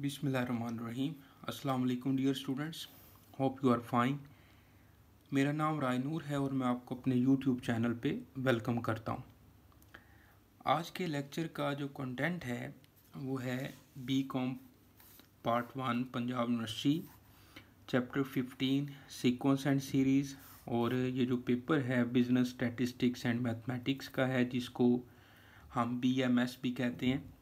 बिसमीम अस्सलाम dear students. Hope you are fine. मेरा नाम रायनूर है और मैं आपको अपने यूट्यूब चैनल पे वेलकम करता हूँ। आज के लेक्चर का जो कंटेंट है, वो है B com part one, Punjab university, chapter fifteen, sequence and series, और ये जो पेपर है, बिज़नेस, स्टैटिस्टिक्स एंड मैथमेटिक्स का है, जिसको हम बी एम एस भी कहते हैं।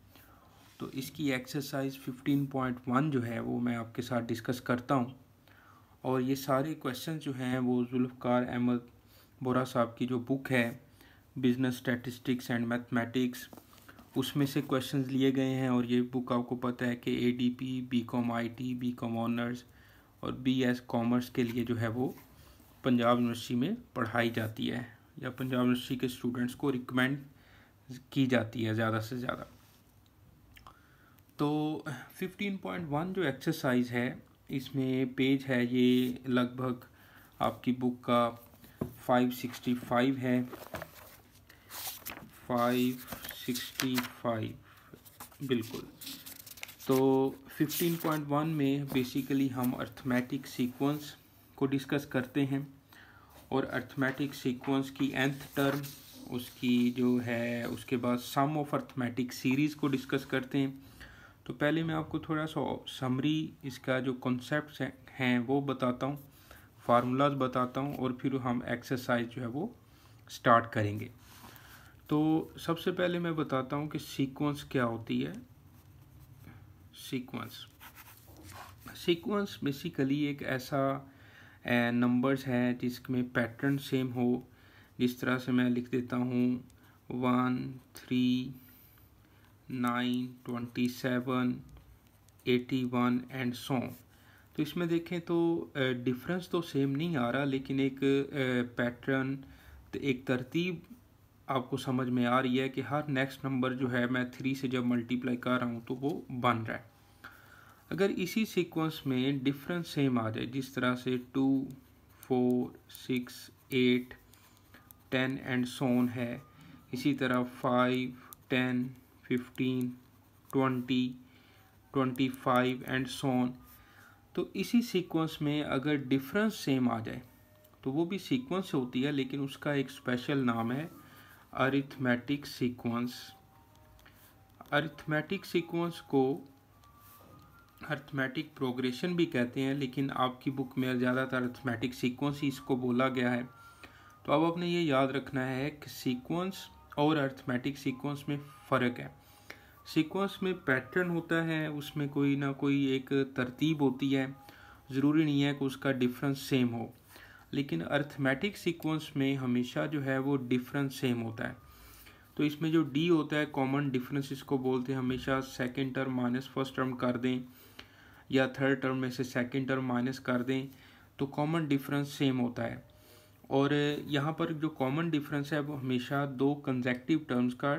तो इसकी एक्सरसाइज 15.1 जो है वो मैं आपके साथ डिस्कस करता हूँ। और ये सारे क्वेश्चन जो हैं वो जुल्फ़कार अहमद बोरा साहब की जो बुक है बिज़नेस स्टैटिस्टिक्स एंड मैथमेटिक्स उसमें से क्वेश्चन लिए गए हैं और ये बुक आपको पता है कि A D P B com I T B com honours और बी एस कॉमर्स के लिए जो है वो पंजाब यूनिवर्सिटी में पढ़ाई जाती है या पंजाब यूनिवर्सिटी के स्टूडेंट्स को रिकमेंड की जाती है ज़्यादा से ज़्यादा। तो 15.1 जो एक्सरसाइज है, इसमें पेज है ये लगभग आपकी बुक का 565 है। 565 बिल्कुल। तो 15.1 में बेसिकली हम अर्थमेटिक सीक्वेंस को डिस्कस करते हैं और अर्थमेटिक सीक्वेंस की एंथ टर्म उसकी जो है, उसके बाद सम ऑफ़ अर्थमेटिक सीरीज़ को डिस्कस करते हैं। तो पहले मैं आपको थोड़ा सा समरी इसका जो कॉन्सेप्ट हैं वो बताता हूँ फार्मूलाज बताता हूँ और फिर हम एक्सरसाइज जो है वो स्टार्ट करेंगे। तो सबसे पहले मैं बताता हूँ कि सीक्वेंस क्या होती है। सीक्वेंस सीक्वेंस बेसिकली एक ऐसा नंबर्स है जिसमें पैटर्न सेम हो। जिस तरह से मैं लिख देता हूँ one three nine twenty seven eighty one and so तो इसमें देखें तो डिफरेंस तो सेम नहीं आ रहा, लेकिन एक पैटर्न तो एक तरतीब आपको समझ में आ रही है कि हर नेक्स्ट नंबर जो है, मैं थ्री से जब मल्टीप्लाई कर रहा हूँ तो वो बन रहा है। अगर इसी सीक्वेंस में डिफरेंस सेम आ जाए, जिस तरह से two four six eight ten and so on है, इसी तरह five ten fifteen twenty twenty five and so on तो इसी सीक्वेंस में अगर डिफरेंस सेम आ जाए तो वो भी सीक्वेंस होती है, लेकिन उसका एक स्पेशल नाम है अरिथमेटिक सीक्वेंस अरिथमेटिक सीक्वेंस को अर्थमेटिक प्रोग्रेशन भी कहते हैं, लेकिन आपकी बुक में ज़्यादातर अर्थमेटिक सीक्वेंस ही इसको बोला गया है। तो अब आपने ये याद रखना है कि सीक्वेंस और अर्थमेटिक सीक्वेंस में फ़र्क है। सीक्वेंस में पैटर्न होता है, उसमें कोई ना कोई एक तरतीब होती है। ज़रूरी नहीं है कि उसका डिफरेंस सेम हो। लेकिन अर्थमेटिक सीक्वेंस में हमेशा जो है वो डिफरेंस सेम होता है। तो इसमें जो डी होता है कॉमन डिफरेंस इसको बोलते हैं। हमेशा second term minus first term कर दें, या थर्ड टर्म में से सेकेंड टर्म माइनस कर दें तो कॉमन डिफरेंस सेम होता है। और यहाँ पर जो कॉमन डिफरेंस है, वो हमेशा दो कंजेक्टिव टर्म्स का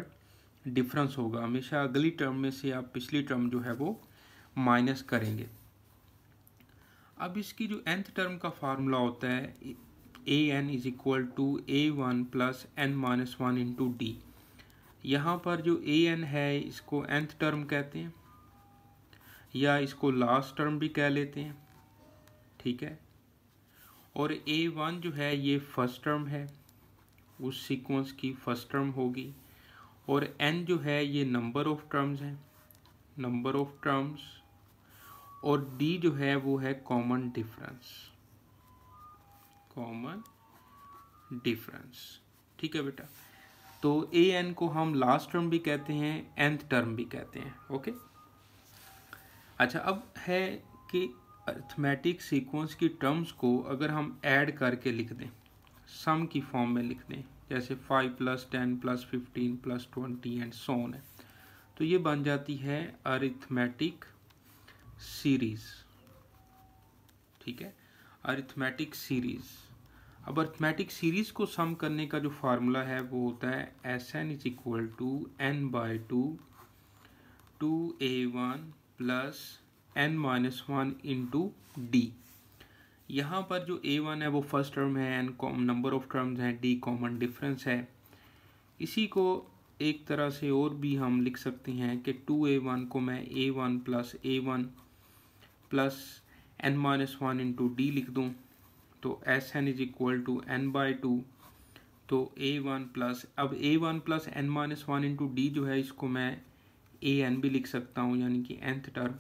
डिफरेंस होगा। हमेशा अगली टर्म में से आप पिछली टर्म जो है वो माइनस करेंगे। अब इसकी जो एंथ टर्म का फार्मूला होता है, A N is equal to A one plus N minus one into D यहाँ पर जो ए, एन है, इसको एंथ टर्म कहते हैं, या इसको लास्ट टर्म भी कह लेते हैं, ठीक है? और ए वन जो है, ये फ़र्स्ट टर्म है। उस सीक्वेंस की फ़र्स्ट टर्म होगी। और एन जो है ये नंबर ऑफ़ टर्म्स हैं। नंबर ऑफ़ टर्म्स और डी जो है वो है कॉमन डिफरेंस कॉमन डिफरेंस ठीक है बेटा? तो ए एन को हम लास्ट टर्म भी कहते हैं एंथ टर्म भी कहते हैं। ओके अच्छा अब है कि अर्थमेटिक सीक्वेंस की टर्म्स को अगर हम ऐड करके लिख दें सम की फॉर्म में लिख दें जैसे five plus ten plus fifteen plus twenty and so on है। तो ये बन जाती है अरिथमेटिक सीरीज़ ठीक है? अरिथमेटिक सीरीज़ अब अर्थमेटिक सीरीज़ को सम करने का जो फार्मूला है, वो होता है S N is equal to N by two two A one plus N minus one into D यहाँ पर जो ए वन है, वो फ़र्स्ट टर्म है एन नंबर ऑफ़ टर्म्स हैं डी कॉमन डिफरेंस है। इसी को एक तरह से और भी हम लिख सकते हैं कि टू ए वन को मैं A one plus A one plus N minus one into D लिख दूँ। तो S N is equal to N by two तो ए वन प्लस अब A one plus N minus one into D जो है, इसको मैं ए एन भी लिख सकता हूँ, यानी कि nth टर्म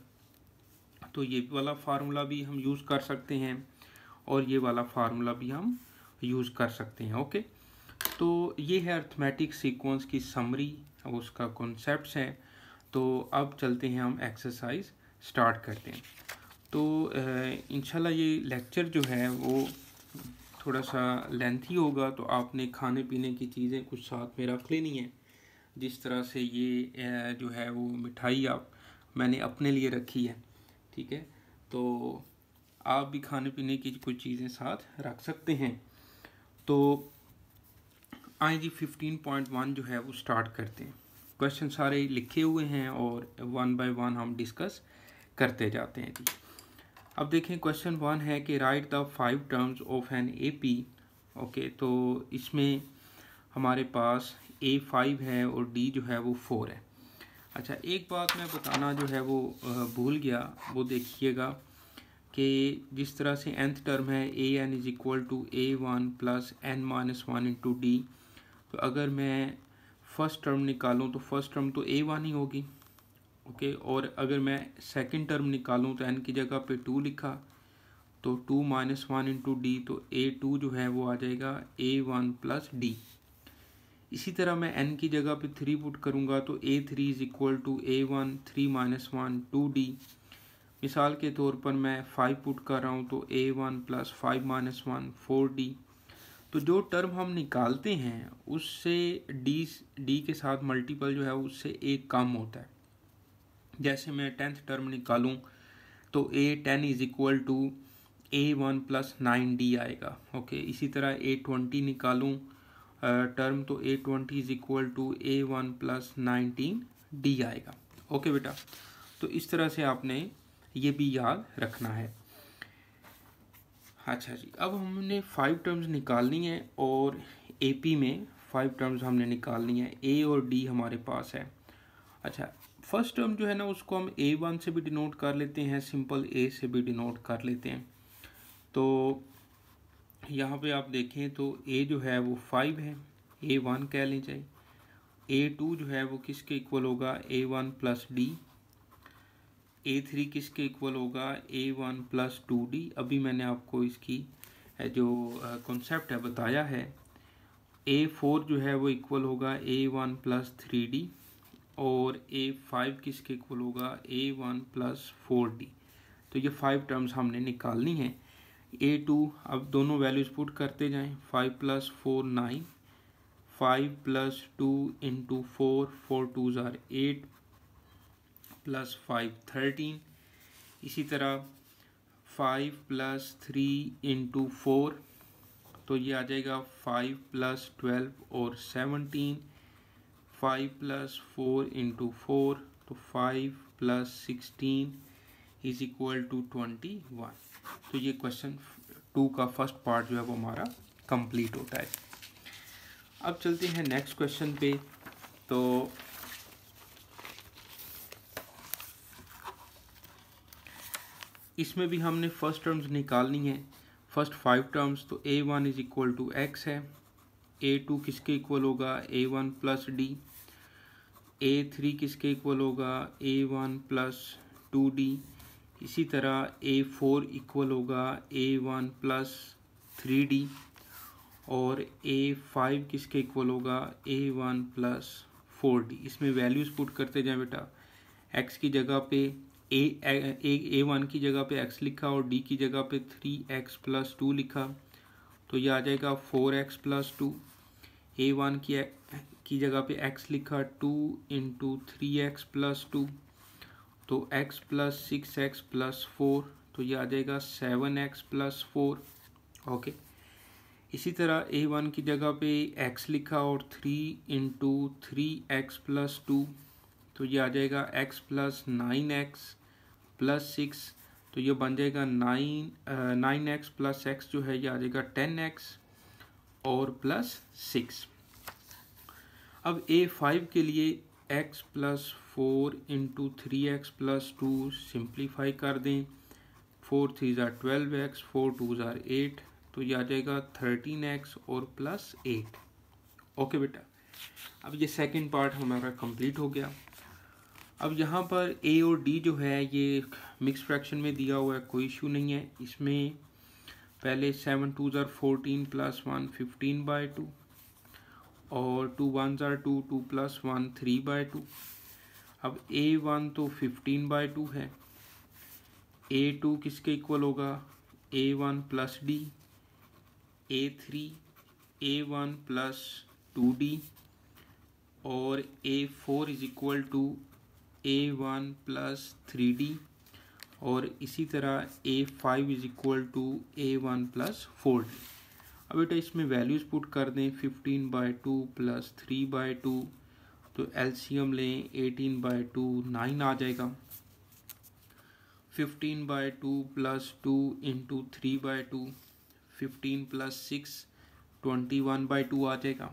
तो ये वाला फार्मूला भी हम यूज़ कर सकते हैं। और ये वाला फार्मूला भी हम यूज़ कर सकते हैं ओके तो ये है अर्थमेटिक सीक्वेंस की समरी उसका कॉन्सेप्ट है। तो अब चलते हैं हम एक्सरसाइज स्टार्ट करते हैं। तो इंशाल्लाह ये लेक्चर जो है वो थोड़ा सा लेंथी होगा तो आपने खाने पीने की चीज़ें कुछ साथ में रख लेनी है। जिस तरह से ये जो है वो मिठाई आप, मैंने अपने लिए रखी है, ठीक है? तो आप भी खाने पीने की कुछ चीज़ें साथ रख सकते हैं। तो I G fifteen point one जो है वो स्टार्ट करते हैं। क्वेश्चन सारे लिखे हुए हैं और वन बाय वन हम डिस्कस करते जाते हैं जी। अब देखें क्वेश्चन वन है कि write the five terms of an A P okay तो इसमें हमारे पास ए फाइव है और डी जो है वो फोर है। अच्छा एक बात मैं बताना जो है वो भूल गया, वो देखिएगा। कि जिस तरह से nth टर्म है A N is equal to A one plus N minus one into D तो अगर मैं फ़र्स्ट टर्म निकालूँ तो फ़र्स्ट टर्म तो ए वन ही होगी ओके और अगर मैं सेकंड टर्म निकालूँ तो एन की जगह पे टू लिखा तो two minus one into D तो ए टू जो है वो आ जाएगा ए वन प्लस डी इसी तरह मैं एन की जगह पे थ्री पुट करूँगा तो A three is equal to A one three minus one two D मिसाल के तौर पर मैं फाइव पुट कर रहा हूँ तो a one plus five minus one four d तो जो टर्म हम निकालते हैं, उससे डी डी के साथ मल्टीपल जो है, उससे एक कम होता है। जैसे मैं टेंथ टर्म निकालूं तो a ten is equal to a one plus nine d आएगा। ओके इसी तरह ए ट्वेंटी निकालूँ टर्म तो a twenty is equal to a one plus nineteen d आएगा। ओके बेटा तो इस तरह से आपने ये भी याद रखना है। अच्छा जी, अब हमने फाइव टर्म्स निकालनी है और ए पी में फाइव टर्म्स हमने निकालनी है। ए और डी हमारे पास है। अच्छा फ़र्स्ट टर्म जो है ना, उसको हम ए वन से भी डिनोट कर लेते हैं सिंपल ए से भी डिनोट कर लेते हैं। तो यहाँ पे आप देखें तो ए जो है वो फाइव है ए वन कह लें चाहे ए टू जो है वो किसके इक्वल होगा? A one plus d a three किसके इक्वल होगा? A one plus two d अभी मैंने आपको इसकी जो कॉन्सेप्ट है, बताया है। ए फोर जो है वो इक्वल होगा a one plus three d और ए फाइव किसके इक्वल होगा? A one plus four d तो ये फाइव टर्म्स हमने निकालनी है। ए टू अब दोनों वैल्यूज़ पुट करते जाएँ। Five plus four nine five plus two into four four two ज़ार एट प्लस फाइव थर्टीन इसी तरह five plus three into four तो ये आ जाएगा फाइव प्लस ट्वेल्व और seventeen five plus four into four तो five plus sixteen is equal to twenty one तो ये क्वेश्चन टू का फ़र्स्ट पार्ट जो है वो हमारा कंप्लीट होता है। अब चलते हैं नेक्स्ट क्वेश्चन पे। तो इसमें भी हमने फ़र्स्ट टर्म्स निकालनी है। फ़र्स्ट फाइव टर्म्स तो a one is equal to x है। ए टू किसके इक्वल होगा? A one plus d a three किसके इक्वल होगा? A one plus two d इसी तरह ए फोर इक्वल होगा? A one plus three d और ए फाइव किसके इक्वल होगा? A one plus four d इसमें वैल्यूज़ पुट करते जाएँ बेटा। एक्स की जगह पे ए ए वन की जगह पे एक्स लिखा और डी की जगह पे थ्री एक्स प्लस टू लिखा। तो ये आ जाएगा four x plus two a one की की जगह पे एक्स लिखा two into three x plus two तो x plus six x plus four तो ये आ जाएगा seven x plus four okay इसी तरह ए वन की जगह पे एक्स लिखा और three into three x plus two तो ये आ जाएगा x plus nine x plus six तो ये बन जाएगा nine nine x plus x जो है, ये आ जाएगा टेन एक्स और प्लस सिक्स। अब ए फाइव के लिए x plus four into three x plus two simplify कर दें। फोर थ्री ज़ार ट्वेल्व एक्स, फोर टू ज़ार एट तो ये आ जाएगा थर्टीन एक्स और प्लस एट। ओके बेटा, अब ये सेकंड पार्ट हमारा कंप्लीट हो गया। अब यहाँ पर ए और डी जो है, ये मिक्स फ्रैक्शन में दिया हुआ है, कोई इशू नहीं है। इसमें पहले seven two tsar fourteen plus one fifteen by two और two one tsar two two plus one three by two अब ए वन तो फिफ्टीन बाई टू है। ए टू किसके इक्वल होगा? A one plus d a three a one plus two d और a four is equal to a one plus three d और इसी तरह a five is equal to a one plus four d अब बेटा इसमें values put कर दें fifteen by two plus three by two तो एलसीएम लें एटीन बाई टू नाइन आ जाएगा। Fifteen by two plus two into three by two fifteen plus six twenty one by two आ जाएगा।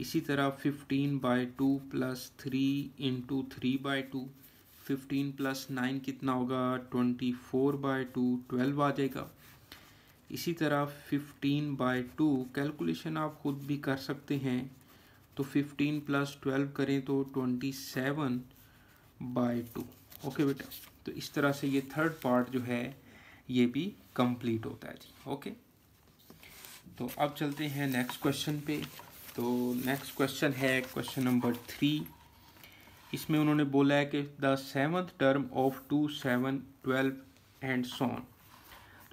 इसी तरह fifteen by two plus three into three by two fifteen plus nine कितना होगा? Twenty four by two twelve आ जाएगा। इसी तरह fifteen by two calculation आप खुद भी कर सकते हैं। तो फिफ्टीन प्लस ट्वेल्व करें तो twenty seven by two okay बेटा? तो इस तरह से ये थर्ड पार्ट जो है, ये भी कंप्लीट होता है जी। ओके तो अब चलते हैं नेक्स्ट क्वेश्चन पे। तो नेक्स्ट क्वेश्चन है क्वेश्चन नंबर थ्री इसमें उन्होंने बोला है कि the seventh term of two seven twelve and so on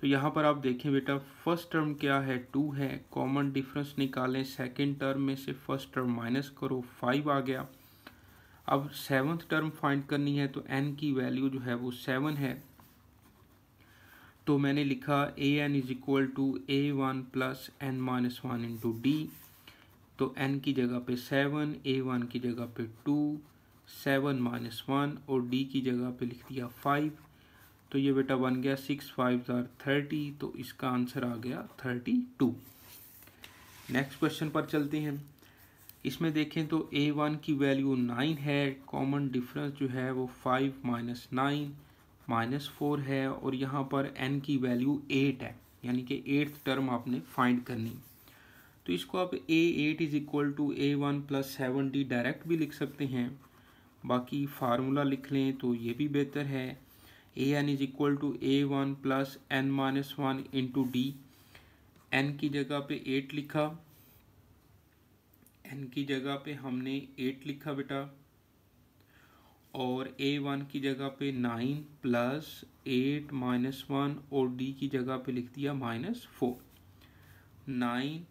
तो यहाँ पर आप देखें बेटा फ़र्स्ट टर्म क्या है? टू है. कॉमन डिफरेंस निकालें. सेकंड टर्म में से फ़र्स्ट टर्म माइनस करो. फाइव आ गया. अब सेवन्थ टर्म फाइंड करनी है तो एन की वैल्यू जो है वो सेवन है. तो मैंने लिखा a n is equal to a one plus n minus one into d तो एन की जगह पे सेवन ए वन की जगह पे टू सेवन माइनस वन और डी की जगह पे लिख दिया फाइव तो ये बेटा बन गया सिक्स फाइव ज़ार थर्टी तो इसका आंसर आ गया थर्टी टू नेक्स्ट क्वेश्चन पर चलते हैं। इसमें देखें तो ए वन की वैल्यू नाइन है कॉमन डिफरेंस जो है वो five minus nine minus four है और यहाँ पर एन की वैल्यू एट है, यानी कि एट्थ टर्म आपने फाइंड करनी। तो इसको आप a eight is equal to a one plus seven d direct भी लिख सकते हैं। बाकी फार्मूला लिख लें तो ये भी बेहतर है। A n is equal to a one plus n minus one into d n की जगह पे एट लिखा। एन की जगह पे हमने एट लिखा बेटा। और ए वन की जगह पे nine plus eight minus one और डी की जगह पे लिख दिया minus four nine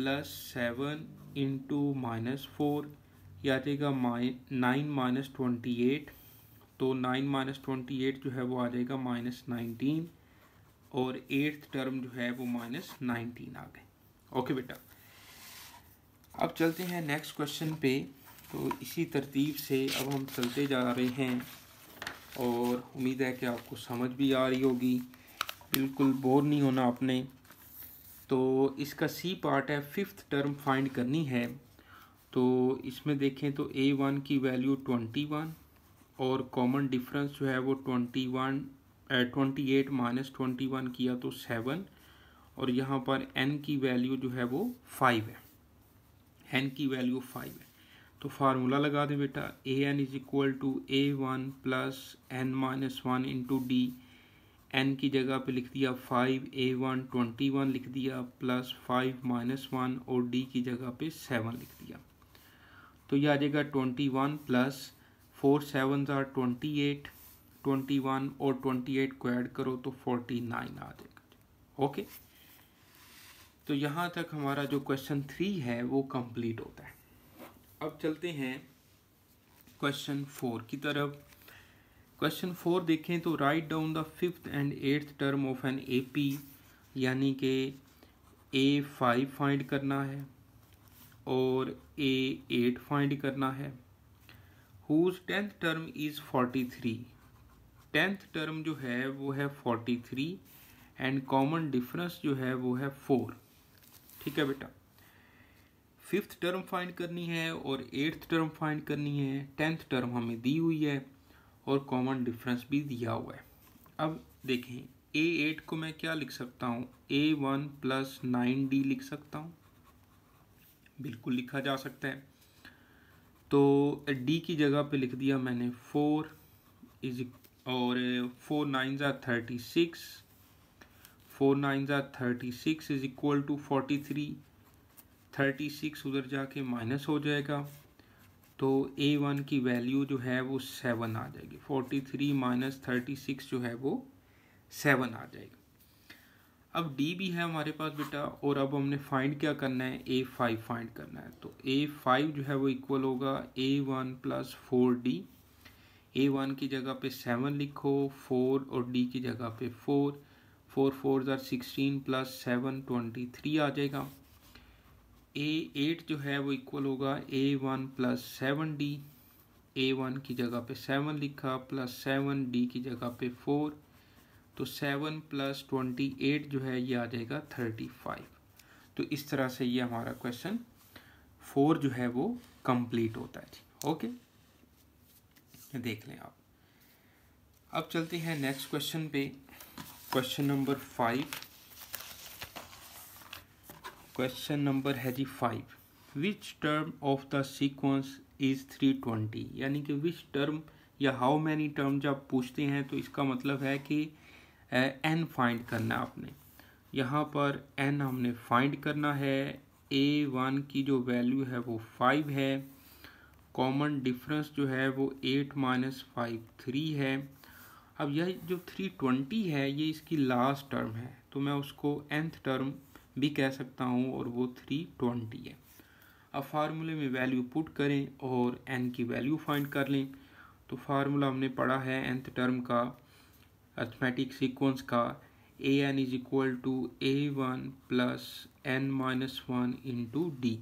plus seven into minus four या आ जाएगा नाइन माइनस ट्वेंटी एट तो नाइन माइनस ट्वेंटी एट जो है वो आ जाएगा माइनस नाइनटीन और एट्थ टर्म जो है वो माइनस नाइनटीन आ गए। ओके बेटा। अब चलते हैं नेक्स्ट क्वेश्चन पे। तो इसी तरतीब से अब हम चलते जा रहे हैं और उम्मीद है कि आपको समझ भी आ रही होगी। बिल्कुल बोर नहीं होना आपने। तो इसका सी पार्ट है फिफ्थ टर्म फाइंड करनी है। तो इसमें देखें तो ए वन की वैल्यू ट्वेंटी वन और कॉमन डिफरेंस जो है वो twenty one twenty eight minus twenty one किया तो सेवन और यहाँ पर एन की वैल्यू जो है वो फाइव है। एन की वैल्यू फाइव है। तो फार्मूला लगा दें बेटा a n is equal to a one plus n minus one into d n की जगह पे लिख दिया five a one twenty one लिख दिया प्लस फाइव माइनस वन और डी की जगह पे सेवन लिख दिया। तो ये आ जाएगा twenty one plus four seven ज़ार ट्वेंटी एट ट्वेंटी वन और ट्वेंटी एट को ऐड करो तो फोर्टी नाइन आ जाएगा। ओके तो यहाँ तक हमारा जो क्वेश्चन थ्री है वो कंप्लीट होता है। अब चलते हैं क्वेश्चन फोर की तरफ़। क्वेश्चन फोर देखें तो write down the fifth and eighth term of an A P यानी कि ए फाइव फाइंड करना है और ए एट फाइंड करना है। Whose tenth term is forty three tenth term जो है, वो है forty three and common difference जो है, वो है फोर ठीक है बेटा? फिफ्थ टर्म फाइंड करनी है और एट्थ टर्म फाइंड करनी है। टेंथ टर्म हमें दी हुई है। और कॉमन डिफरेंस भी दिया हुआ है। अब देखें ए एट को मैं क्या लिख सकता हूँ? A one plus nine d लिख सकता हूँ। बिल्कुल लिखा जा सकता है। तो डी की जगह पे लिख दिया मैंने फोर इज़ और फोर नाइन ज़ा थर्टी सिक्स फोर नाइन ज़ा thirty six is equal to forty three thirty six उधर जाके माइनस हो जाएगा। तो ए वन की वैल्यू जो है वो सेवन आ जाएगी। Forty three minus thirty six जो है वो सेवन आ जाएगा। अब डी भी है हमारे पास बेटा, और अब हमने फाइंड क्या करना है? ए फाइव फाइंड करना है। तो ए फाइव जो है वो इक्वल होगा a one plus four d a one की जगह पे सेवन लिखो फोर और डी की जगह पे फोर फोर फोर ज़ार sixteen plus seven twenty three आ जाएगा। ए एट जो है वो इक्वल होगा a one plus seven d a one की जगह पे सेवन लिखा प्लस सेवन डी की जगह पे फोर तो सेवन प्लस ट्वेंटी एट जो है ये आ जाएगा थर्टी फाइव तो इस तरह से ये हमारा क्वेश्चन फोर जो है वो कंप्लीट होता है जी। ओके देख लें आप। अब चलते हैं नेक्स्ट क्वेश्चन पे। Question number five question number है जी five which term of the sequence is three twenty यानी कि विच टर्म या हाउ मैनी टर्म जब पूछते हैं तो इसका मतलब है कि एन फाइंड करना आपने। यहाँ पर एन हमने फाइंड करना है। ए वन की जो वैल्यू है वो फाइव है। कॉमन डिफरेंस जो है वो एट माइनस फाइव थ्री है। अब यह जो थ्री ट्वेंटी है, ये इसकी लास्ट टर्म है। तो मैं उसको nth टर्म भी कह सकता हूँ और वो थ्री ट्वेंटी है। अब फार्मूले में वैल्यू पुट करें और एन की वैल्यू फाइंड कर लें। तो फार्मूला हमने पढ़ा है एंथ टर्म का अर्थमेटिक सीक्वेंस का। A n is equal to a one plus n minus one into d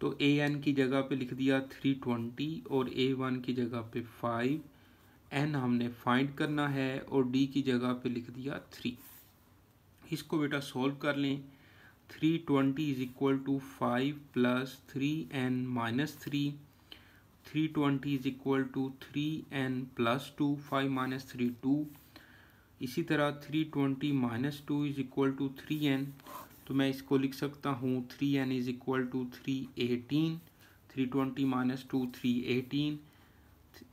तो ए एन की जगह पे लिख दिया थ्री ट्वेंटी और ए वन की जगह पे फाइव एन हमने फाइंड करना है और डी की जगह पे लिख दिया थ्री इसको बेटा सॉल्व कर लें। Three twenty is equal to five plus three n minus three three twenty is equal to three n plus two five minus three two इसी तरह three twenty minus two is equal to three n तो मैं इसको लिख सकता हूँ three n is equal to three eighteen three twenty minus two three eighteen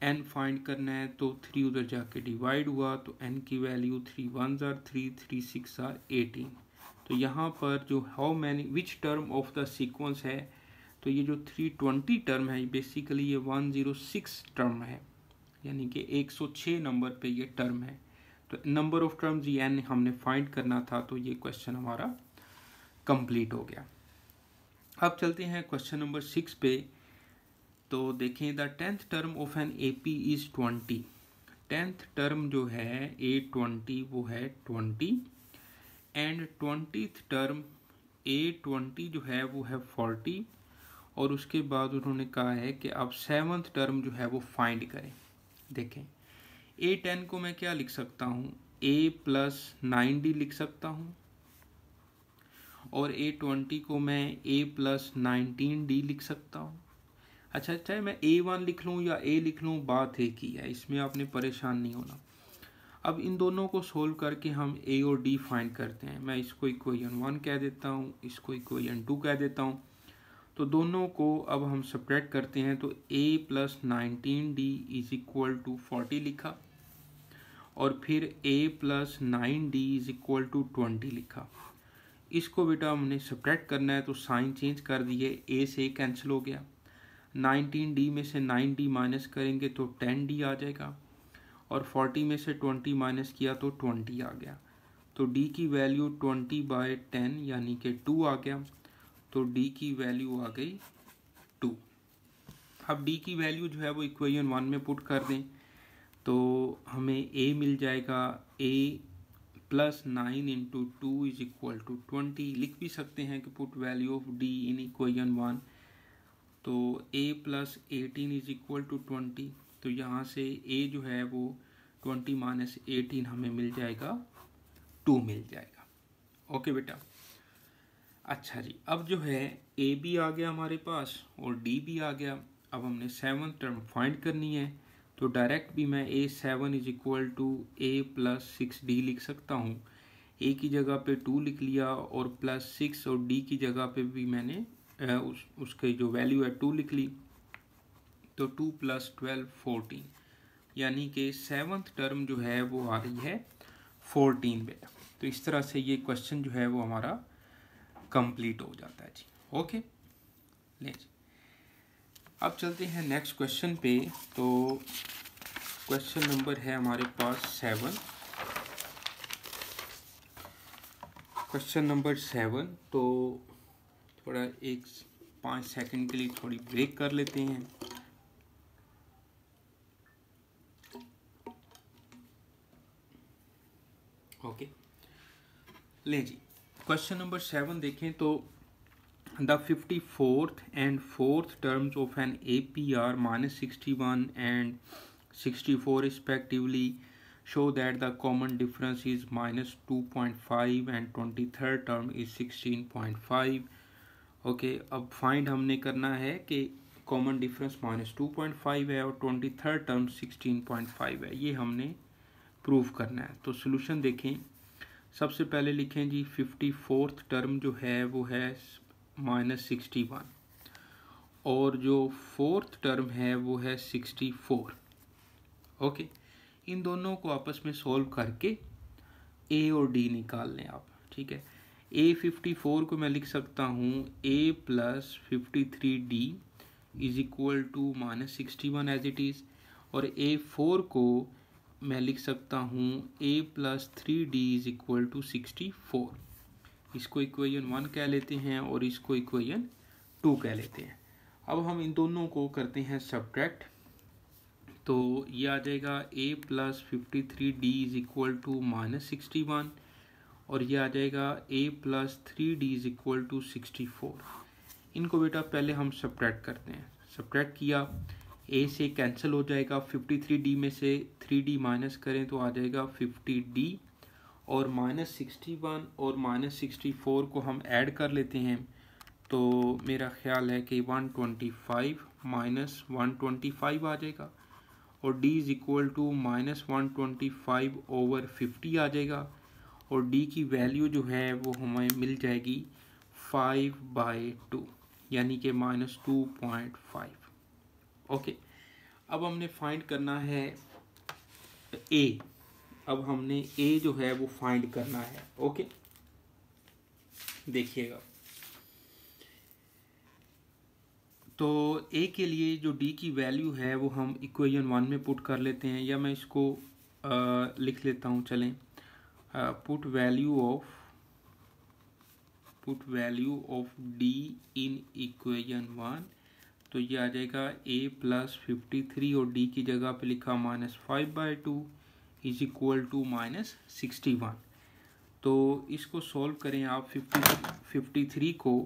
n find करना है तो थ्री उधर जाके डिवाइड हुआ तो एन की वैल्यू थ्री वन ज़ार थ्री थ्री सिक्स ज़ार एटीन तो यहाँ पर जो how many which term of the sequence है तो ये जो थ्री ट्वेंटी टर्म है बेसिकली ये वन ज़ीरो सिक्स टर्म है. यानी कि एक सौ छः नंबर पे ये टर्म है. तो नंबर ऑफ़ टर्म्स ये एन हमने फाइंड करना था तो ये क्वेश्चन हमारा कंप्लीट हो गया. अब चलते हैं क्वेश्चन नंबर सिक्स पे. तो देखें the tenth term of an A P is twenty tenth term जो है ए ट्वेंटी वो है twenty and twenty term a twenty जो है वो है फोर्टी, और उसके बाद उन्होंने कहा है कि आप सेवन्थ टर्म जो है वो फाइंड करें। देखें, ए टेन को मैं क्या लिख सकता हूँ? ए प्लस नाइन डी लिख सकता हूँ, और ए ट्वेंटी को मैं ए प्लस नाइनटीन डी लिख सकता हूँ। अच्छा चाहे मैं ए वन लिख लूँ या ए लिख लूँ, बात एक ही है, इसमें आपने परेशान नहीं होना। अब इन दोनों को सोल्व करके हम ए और डी फाइंड करते हैं। मैं इसको इक्वेशन वन कह देता हूँ, इसको इक्वेशन टू कह देता हूँ। तो दोनों को अब हम सपरेट करते हैं तो a plus nineteen d is equal to forty लिखा और फिर a plus nine d is equal to twenty लिखा। इसको बेटा हमने सब्ट्रैक्ट करना है तो साइन चेंज कर दिए ए से कैंसिल हो गया। नाइनटीन डी में से नाइन डी माइनस करेंगे तो टेन डी आ जाएगा। और फोर्टी में से ट्वेंटी माइनस किया तो ट्वेंटी आ गया। तो डी की वैल्यू ट्वेंटी बाय टेन यानी कि टू आ गया। तो डी की वैल्यू आ गई टू अब डी की वैल्यू जो है वो इक्वेशन वन में पुट कर दें तो हमें ए मिल जाएगा। A plus nine into two is equal to twenty लिख भी सकते हैं कि put value of d in equation one तो a plus eighteen is equal to twenty तो यहाँ से ए जो है वो ट्वेंटी माइनस एटीन हमें मिल जाएगा टू मिल जाएगा। ओके बेटा। अच्छा जी, अब जो है ए भी आ गया हमारे पास और डी भी आ गया। अब हमने सेवन टर्म फाइंड करनी है तो डायरेक्ट भी मैं a seven is equal to a plus six d लिख सकता हूँ। ए की जगह पे टू लिख लिया और प्लस सिक्स और डी की जगह पे भी मैंने उस, उसके जो वैल्यू है टू लिख ली। तो टू प्लस ट्वेल्व फोर्टीन यानी कि सेवन्थ टर्म जो है वो आ रही है फोर्टीन बेटा तो इस तरह से ये क्वेश्चन जो है वो हमारा कंप्लीट हो जाता है जी। ओके ले जी अब चलते हैं नेक्स्ट क्वेश्चन पे। तो क्वेश्चन नंबर है हमारे पास सेवन क्वेश्चन नंबर सेवन तो थोड़ा एक पाँच सेकंड के लिए थोड़ी ब्रेक कर लेते हैं। ओके ले जी। क्वेश्चन नंबर सेवन देखें तो the fifty fourth and fourth terms of an A P are minus sixty one and sixty four respectively show that the common difference is minus 2.5 and 23rd term is 16.5 okay अब find हमने करना है कि common difference minus two point five है और twenty third term sixteen point five है। ये हमने प्रूव करना है। तो सोल्यूशन देखें। सबसे पहले लिखें जी फिफ्टी फोर्थ टर्म जो है, वो है माइनस सिक्सटी वन और जो फोर्थ टर्म है, वो है सिक्सटी फोर ओके? इन दोनों को आपस में सॉल्व करके ए और डी निकाल लें आप, ठीक है? ए फिफ्टी फोर को मैं लिख सकता हूँ a plus fifty three d is equal to minus sixty one as it is और ए फोर को मैं लिख सकता हूँ a plus three d is equal to sixty four इसको इक्वेशन वन कह लेते हैं और इसको इक्वेशन टू कह लेते हैं। अब हम इन दोनों को करते हैं सब्ट्रैक्ट तो ये आ जाएगा a plus fifty three d is equal to minus sixty one और ये आ जाएगा a plus three d is equal to sixty four इनको बेटा पहले हम सब्ट्रैक्ट करते हैं। सब्ट्रैक्ट किया। ए से कैंसिल हो जाएगा फिफ्टी थ्री डी में से थ्री डी माइनस करें तो आ जाएगा फिफ्टी डी और माइनस सिक्सटी वन और माइनस सिक्सटी फोर को हम ऐड कर लेते हैं। तो मेरा ख्याल है कि one twenty five minus one twenty five आ जाएगा और d is equal to minus one twenty five over fifty आ जाएगा और d की वैल्यू जो है वो हमें मिल जाएगी फाइव बाई टू यानी कि minus two point five okay. अब हमने फाइंड करना है ए अब हमने ए जो है वो फाइंड करना है ओके? देखिएगा। तो ए के लिए जो डी की वैल्यू है वो हम इक्वेशन वन में पुट कर लेते हैं या मैं इसको आ, लिख लेता हूँ चलें। Put value of put value of d in equation one तो ये आ जाएगा ए प्लस फिफ्टी थ्री और डी की जगह पे लिखा minus five by two is equal to minus sixty one तो इसको सॉल्व करें आप फिफ्टी फिफ्टी थ्री को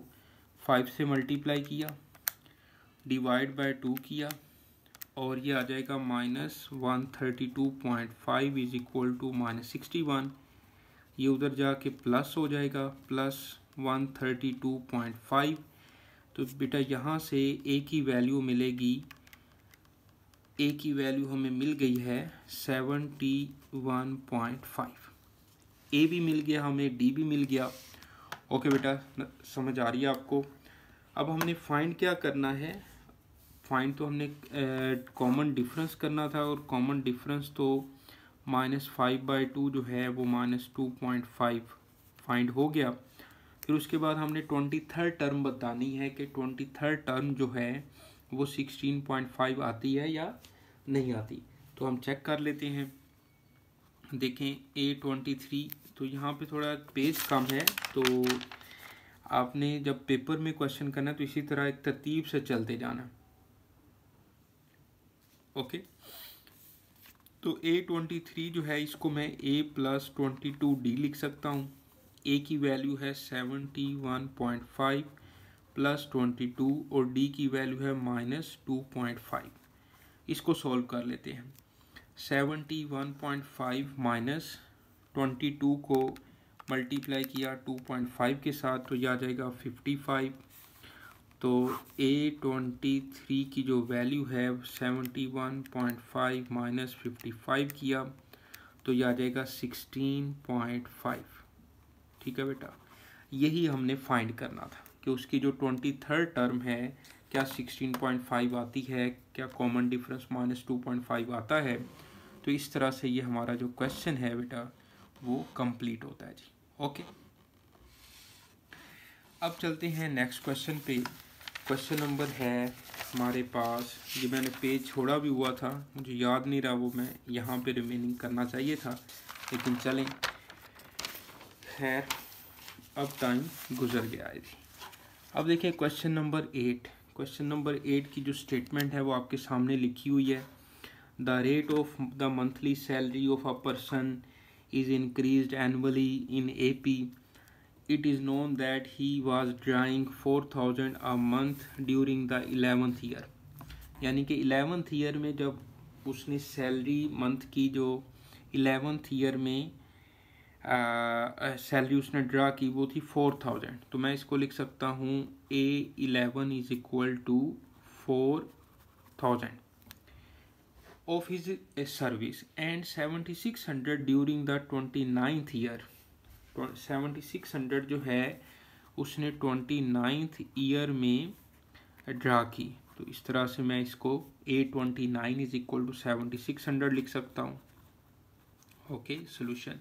फाइव से मल्टीप्लाई किया डिवाइड बाय टू किया, और ये आ जाएगा minus one thirty two point five is equal to minus sixty one ये उधर जाके प्लस हो जाएगा plus one thirty two point five तो बेटा, यहाँ से ए की वैल्यू मिलेगी। ए की वैल्यू हमें मिल गई है seventy one point five a भी मिल गया, हमें डी भी मिल गया। ओके बेटा समझ आ रही है आपको? अब हमने फाइंड क्या करना है? फाइंड तो हमने कॉमन डिफरेंस करना था और कॉमन डिफरेंस तो माइनस फाइव बाई टू जो है वो minus two point five find हो गया। फिर उसके बाद हमने ट्वेंटी थर्ड टर्म बतानी है कि ट्वेंटी थर्ड टर्म जो है, वो सिक्सटीन पॉइंट फाइव आती है या नहीं आती? तो हम चेक कर लेते हैं। देखें ए ट्वेंटी थ्री तो यहाँ पे थोड़ा पेज कम है तो आपने जब पेपर में क्वेश्चन करना तो इसी तरह एक तरतीब से चलते जाना। ओके तो ए ट्वेंटी थ्री जो है, इसको मैं a plus twenty two d लिख सकता हूँ। ए की वैल्यू है seventy one point five plus twenty two और डी की वैल्यू है माइनस टू पॉइंट फाइव इसको सॉल्व कर लेते हैं। Seventy one point five minus twenty two को मल्टीप्लाई किया टू पॉइंट फाइव के साथ तो यह आ जाएगा फिफ्टी फाइव तो ए ट्वेंटी थ्री की जो वैल्यू है seventy one point five minus fifty five किया तो यह आ जाएगा सिक्सटीन पॉइंट फाइव ठीक है बेटा? यही हमने फाइंड करना था कि उसकी जो ट्वेंटी थर्ड टर्म है, क्या सिक्सटीन पॉइंट फाइव आती है, क्या common difference minus two point five आता है? तो इस तरह से ये हमारा जो क्वेश्चन है बेटा, वो कंप्लीट होता है जी। ओके अब चलते हैं नेक्स्ट क्वेश्चन पे। क्वेश्चन नंबर है हमारे पास, ये मैंने पेज छोड़ा भी हुआ था, मुझे याद नहीं रहा वो मैं यहाँ पे रिमेनिंग करना चाहिए था, लेकिन चलें। खैर अब टाइम गुजर गया है जी अब देखिए question number eight question number eight की जो स्टेटमेंट है वो आपके सामने लिखी हुई है the rate of the monthly salary of a person is increased annually in AP. It is known that he was drawing 4000 a month during the 11th year. यानी कि 11th ईयर में जब उसने सैलरी मंथ की जो 11th year में salary उसने draw की, वो थी 4000 तो मैं इसको लिख सकता हूँ a eleven is equal to four thousand of his service and seventy six hundred during the twenty ninth year seventy six hundred जो है, उसने 29th ईयर में ड्रा की. तो इस तरह से मैं इसको a twenty nine is equal to seventy six hundred लिख सकता हूँ. ओके सोल्यूशन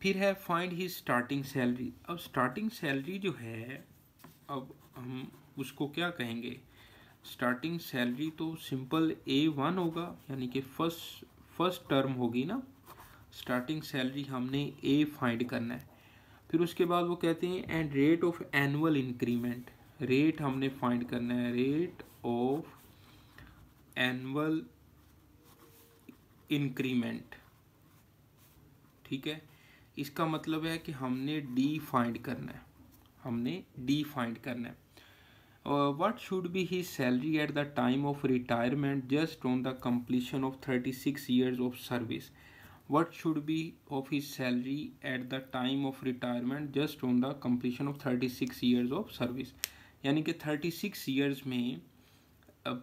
फिर है फाइंड ही स्टार्टिंग सैलरी अब स्टार्टिंग सैलरी जो है, अब हम उसको क्या कहेंगे? स्टार्टिंग सैलरी तो सिंपल ए वन होगा, यानी कि फ़र्स्ट फ़र्स्ट टर्म होगी ना? स्टार्टिंग सैलरी हमने ए फाइंड करना है। फिर उसके बाद वो कहते हैं and rate of annual increment rate हमने फाइंड करना है। रेट ऑफ़ एनुअल इंक्रीमेंट ठीक है? इसका मतलब है कि हमने डी फाइंड करना है। हमने डी फाइंड करना है। What should be his salary at the time of retirement just on the completion of thirty six years of service what should be of his salary at the time of retirement just on the completion of thirty six years of service यानी कि thirty six years में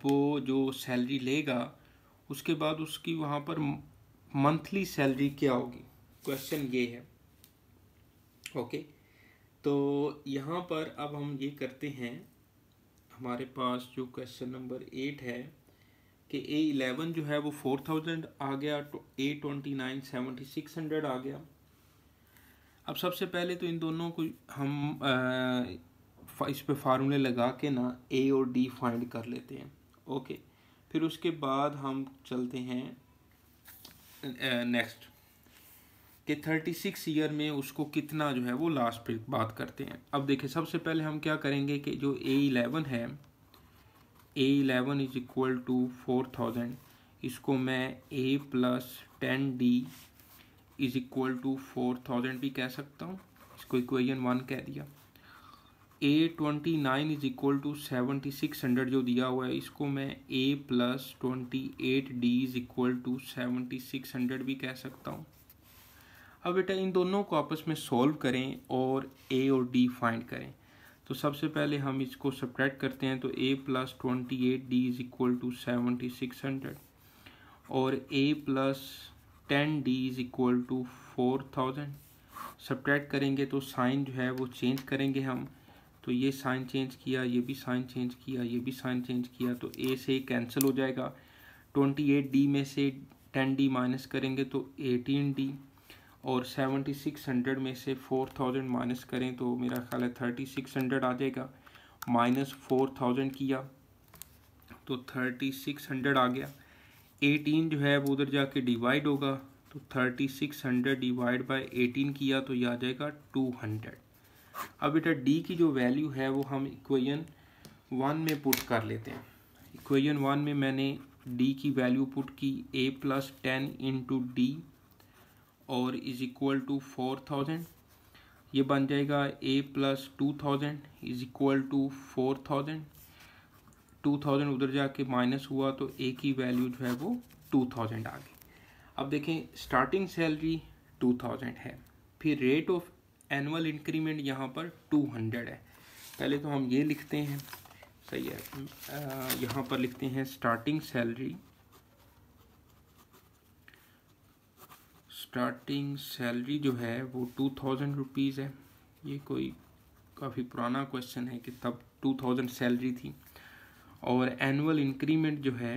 वो जो salary लेगा, उसके बाद उसकी वहाँ पर मंथली सैलरी क्या होगी? क्वेश्चन ये है। ओके तो यहाँ पर अब हम ये करते हैं हमारे पास जो क्वेश्चन नंबर एट है कि ए इलेवन जो है वो फोर थाउज़ेंड आ गया तो a twenty nine seventy six hundred आ गया। अब सबसे पहले तो इन दोनों को हम आ, इस पे फार्मूले लगा के ना ए और डी फाइंड कर लेते हैं। ओके फिर उसके बाद हम चलते हैं नेक्स्ट कि थर्टी सिक्स ईयर में उसको कितना जो है वो लास्ट पे बात करते हैं। अब देखिए, सबसे पहले हम क्या करेंगे कि जो ए इलेवन है a eleven is equal to four thousand इसको मैं a plus ten d is equal to four thousand भी कह सकता हूँ। इसको इक्वेशन वन कह दिया। A twenty nine is equal to seventy six hundred जो दिया हुआ है, इसको मैं a plus twenty eight d is equal to seventy six hundred भी कह सकता हूँ। अब बेटा इन दोनों को आपस में सॉल्व करें और ए और डी फाइंड करें। तो सबसे पहले हम इसको सब्ट्रैक्ट करते हैं तो a plus twenty eight d is equal to seventy six hundred और a plus ten d is equal to four thousand subtract करेंगे तो साइन जो है वो चेंज करेंगे हम। तो ये साइन चेंज किया, ये भी साइन चेंज किया, ये भी साइन चेंज किया तो ए से कैंसिल हो जाएगा। ट्वेंटी एट डी में से टेन डी माइनस करेंगे तो एटीन डी और सेवेंटी सिक्स हंड्रेड में से फोर थाउज़ेंड माइनस करें तो मेरा ख्याल है थर्टी सिक्स हंड्रेड आ जाएगा। माइनस फोर थाउज़ेंड किया तो थर्टी सिक्स हंड्रेड आ गया। एटीन जो है वो उधर जाके डिवाइड होगा तो thirty six hundred divide by eighteen किया तो ये आ जाएगा टू हंड्रेड। अब बेटा डी की जो वैल्यू है वो हम इक्वेशन वन में पुट कर लेते हैं। इक्वेशन वन में मैंने डी की वैल्यू पुट की, a plus ten into d और is equal to four thousand ये बन जाएगा a plus two thousand is equal to four thousand two thousand उधर जाके माइनस हुआ तो ए की वैल्यू जो है वो टू थाउज़ेंड आ गई। अब देखें स्टार्टिंग सैलरी टू थाउज़ेंड है। फिर रेट ऑफ़ एनुअल इंक्रीमेंट यहाँ पर टू हंड्रेड है। पहले तो हम ये लिखते हैं। सही है। यहाँ पर लिखते हैं स्टार्टिंग सैलरी स्टार्टिंग सैलरी जो है वो टू थाउज़ेंड रुपीज़ है। ये कोई काफ़ी पुराना क्वेश्चन है कि तब टू थाउज़ेंड सैलरी थी। और एनुअल इंक्रीमेंट जो है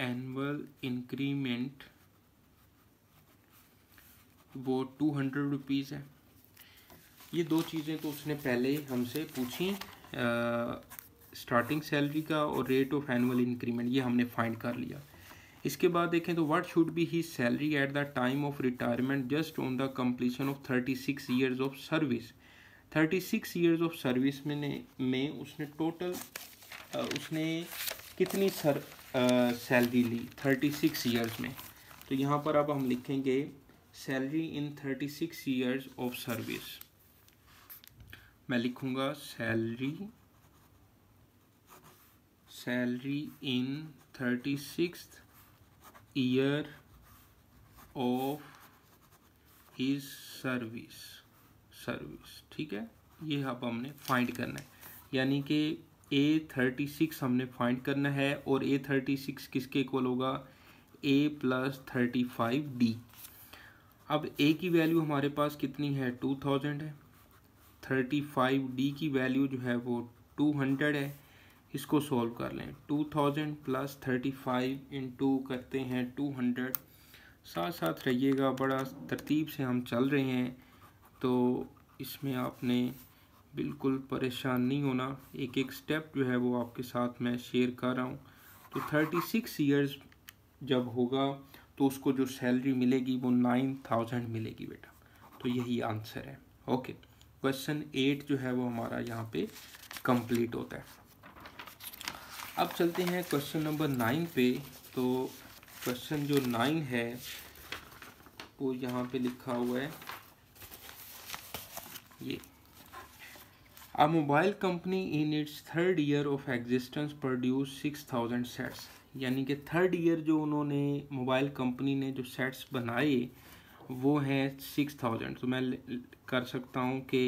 एनुअल इंक्रीमेंट वो टू हंड्रेड रुपीज़ है। ये दो चीज़ें तो उसने पहले हमसे पूछी स्टार्टिंग सैलरी का और रेट ऑफ़ एनुअल इंक्रीमेंट ये हमने फाइंड कर लिया। इसके बाद देखें तो what should be his salary at the time of retirement just on the completion of thirty six years of service thirty six years of service में में उसने टोटल उसने कितनी सर सैलरी ली? थर्टी सिक्स ईयर्स में। तो यहाँ पर अब हम लिखेंगे salary in thirty six years of service मैं लिखूँगा salary salary in thirty six year of his service service ठीक है? ये अब हमने फाइंड करना है। यानी कि ए थर्टी सिक्स हमने फाइंड करना है और ए थर्टी सिक्स किसके इक्वल होगा? A plus thirty five d अब ए की वैल्यू हमारे पास कितनी है? टू थाउज़ेंड है। थर्टी फाइव डी की वैल्यू जो है वो टू हंड्रेड है। इसको सॉल्व कर लें। Two thousand plus thirty five into करते हैं टू हंड्रेड साथ साथ रहिएगा, बड़ा तरतीब से हम चल रहे हैं। तो इसमें आपने बिल्कुल परेशान नहीं होना। एक एक स्टेप जो है वो आपके साथ मैं शेयर कर रहा हूँ। तो थर्टी सिक्स ईयर्स जब होगा तो उसको जो सैलरी मिलेगी वो नाइन थाउज़ेंड मिलेगी बेटा। तो यही आंसर है। ओके क्वेश्चन एट जो है वो हमारा यहाँ पे कंप्लीट होता है। अब चलते हैं क्वेश्चन नंबर नाइन पे। तो क्वेश्चन जो नाइन है, वो यहाँ पे लिखा हुआ है। ये, A mobile company in its third year of existence produce six thousand sets यानी कि थर्ड ईयर जो उन्होंने मोबाइल कंपनी ने जो सेट्स बनाए, वो हैं सिक्स थाउज़ेंड तो मैं कर सकता हूँ कि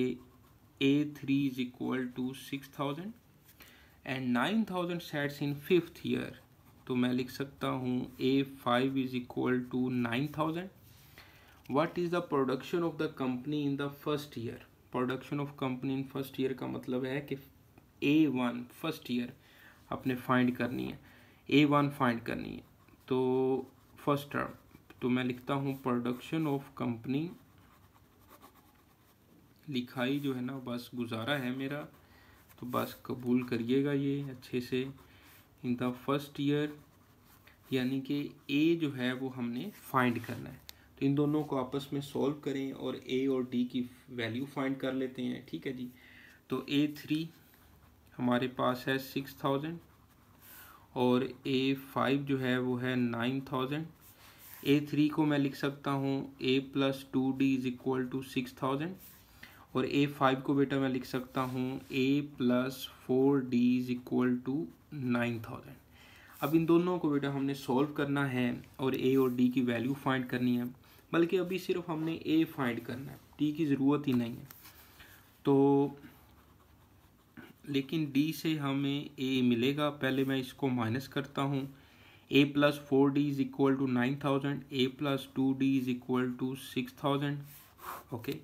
a three is equal to six thousand and nine thousand sets in fifth year तो मैं लिख सकता हूँ a five is equal to nine thousand what is the production of the company in the first year production of company in first year का मतलब है कि ए one first year अपने फाइंड करनी है। ए वन फाइंड करनी है। तो फ़र्स्ट टर्म तो मैं लिखता हूँ प्रोडक्शन ऑफ़ कंपनी लिखाई जो है ना, बस गुजारा है मेरा। तो बस कबूल करिएगा ये अच्छे से। इन द फ़र्स्ट ईयर यानी कि ए जो है वो हमने फाइंड करना है। तो इन दोनों को आपस में सॉल्व करें और ए और डी की वैल्यू फाइंड कर लेते हैं, ठीक है जी? तो ए थ्री हमारे पास है सिक्स थाउज़ेंड और ए फाइव जो है वो है नाइन थाउज़ेंड ए थ्री को मैं लिख सकता हूँ a plus two d is equal to six thousand और ए फाइव को बेटा मैं लिख सकता हूँ a plus four d is equal to nine thousand अब इन दोनों को बेटा हमने सॉल्व करना है और ए और डी की वैल्यू फाइंड करनी है। बल्कि अभी सिर्फ़ हमने ए फाइंड करना है। डी की ज़रूरत ही नहीं है। तो लेकिन डी से हमें ए मिलेगा। पहले मैं इसको माइनस करता हूँ। A plus four d is equal to nine thousand a plus two d is equal to six thousand okay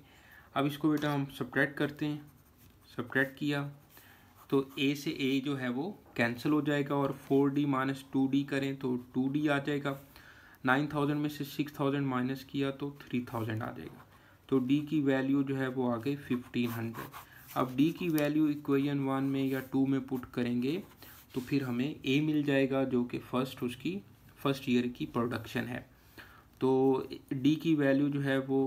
अब इसको बेटा हम सब्ट्रैक्ट करते हैं। सब्ट्रैक्ट किया। तो ए से ए जो है वो कैंसिल हो जाएगा और four d minus two d करें तो टू डी आ जाएगा। नाइन थाउज़ेंड में से सिक्स थाउज़ेंड माइनस किया तो थ्री थाउज़ेंड आ जाएगा। तो डी की वैल्यू जो है वो आ गई फिफ्टीन हंड्रेड अब डी की वैल्यू इक्वेशन वन में या टू में पुट करेंगे तो फिर हमें ए मिल जाएगा जो कि फ़र्स्ट उसकी फ़र्स्ट ईयर की प्रोडक्शन है। तो डी की वैल्यू जो है वो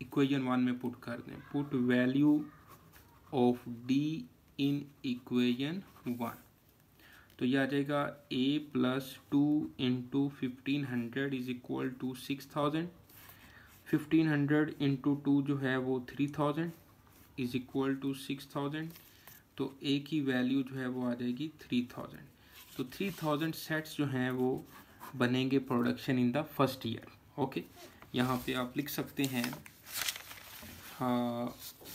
इक्वेशन वन में पुट कर दें। Put value of d in equation one तो ये आ जाएगा a plus two into fifteen hundred is equal to six thousand fifteen hundred into two जो है वो three thousand is equal to six thousand तो ए की वैल्यू जो है वो आ जाएगी थ्री थाउज़ेंड तो थ्री थाउज़ेंड सेट्स जो हैं वो बनेंगे production in the first year okay यहाँ पे आप लिख सकते हैं था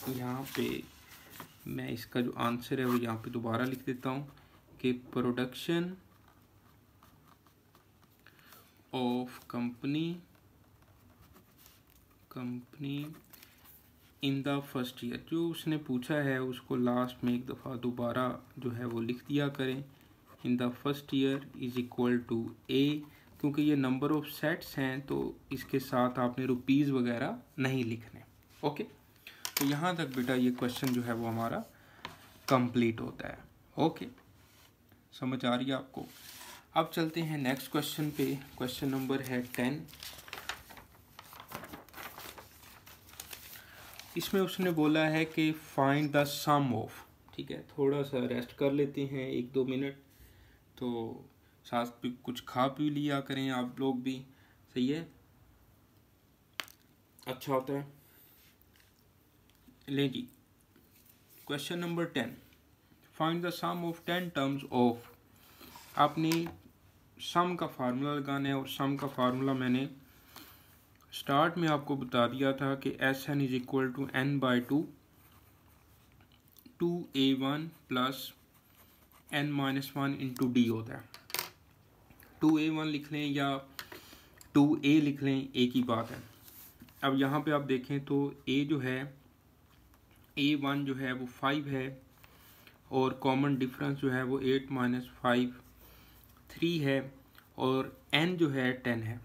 यहाँ पे मैं इसका जो आंसर है वो यहाँ पे दोबारा लिख देता हूँ कि production of company company in the first year जो उसने पूछा है, उसको लास्ट में एक दफ़ा दोबारा जो है वो लिख दिया करें। In the first year is equal to a क्योंकि ये नंबर ऑफ़ सेट्स हैं तो इसके साथ आपने रुपीज़ वगैरह नहीं लिखने। ओके तो यहाँ तक बेटा ये क्वेश्चन जो है वो हमारा कंप्लीट होता है। ओके समझ आ रही है आपको? अब चलते हैं नेक्स्ट क्वेश्चन पे। क्वेश्चन नंबर है टेन इसमें उसने बोला है कि फाइंड द सम ऑफ़ ठीक है थोड़ा सा रेस्ट कर लेते हैं एक दो मिनट तो साथ भी कुछ खा पी लिया करें आप लोग भी। सही है? अच्छा होता है। ले जी। Question number ten find the sum of ten terms of आपने सम का फार्मूला लगाना है और सम का फार्मूला मैंने स्टार्ट में आपको बता दिया था कि S N is equal to N by two two A one plus N minus one into D होता है। टू ए वन लिख लें या टू ए लिख लें एक ही बात है। अब यहाँ पे आप देखें तो ए जो है ए वन जो है वो फाइव है और कॉमन डिफरेंस जो है वो एट माइनस फाइव थ्री है और एन जो है टेन है।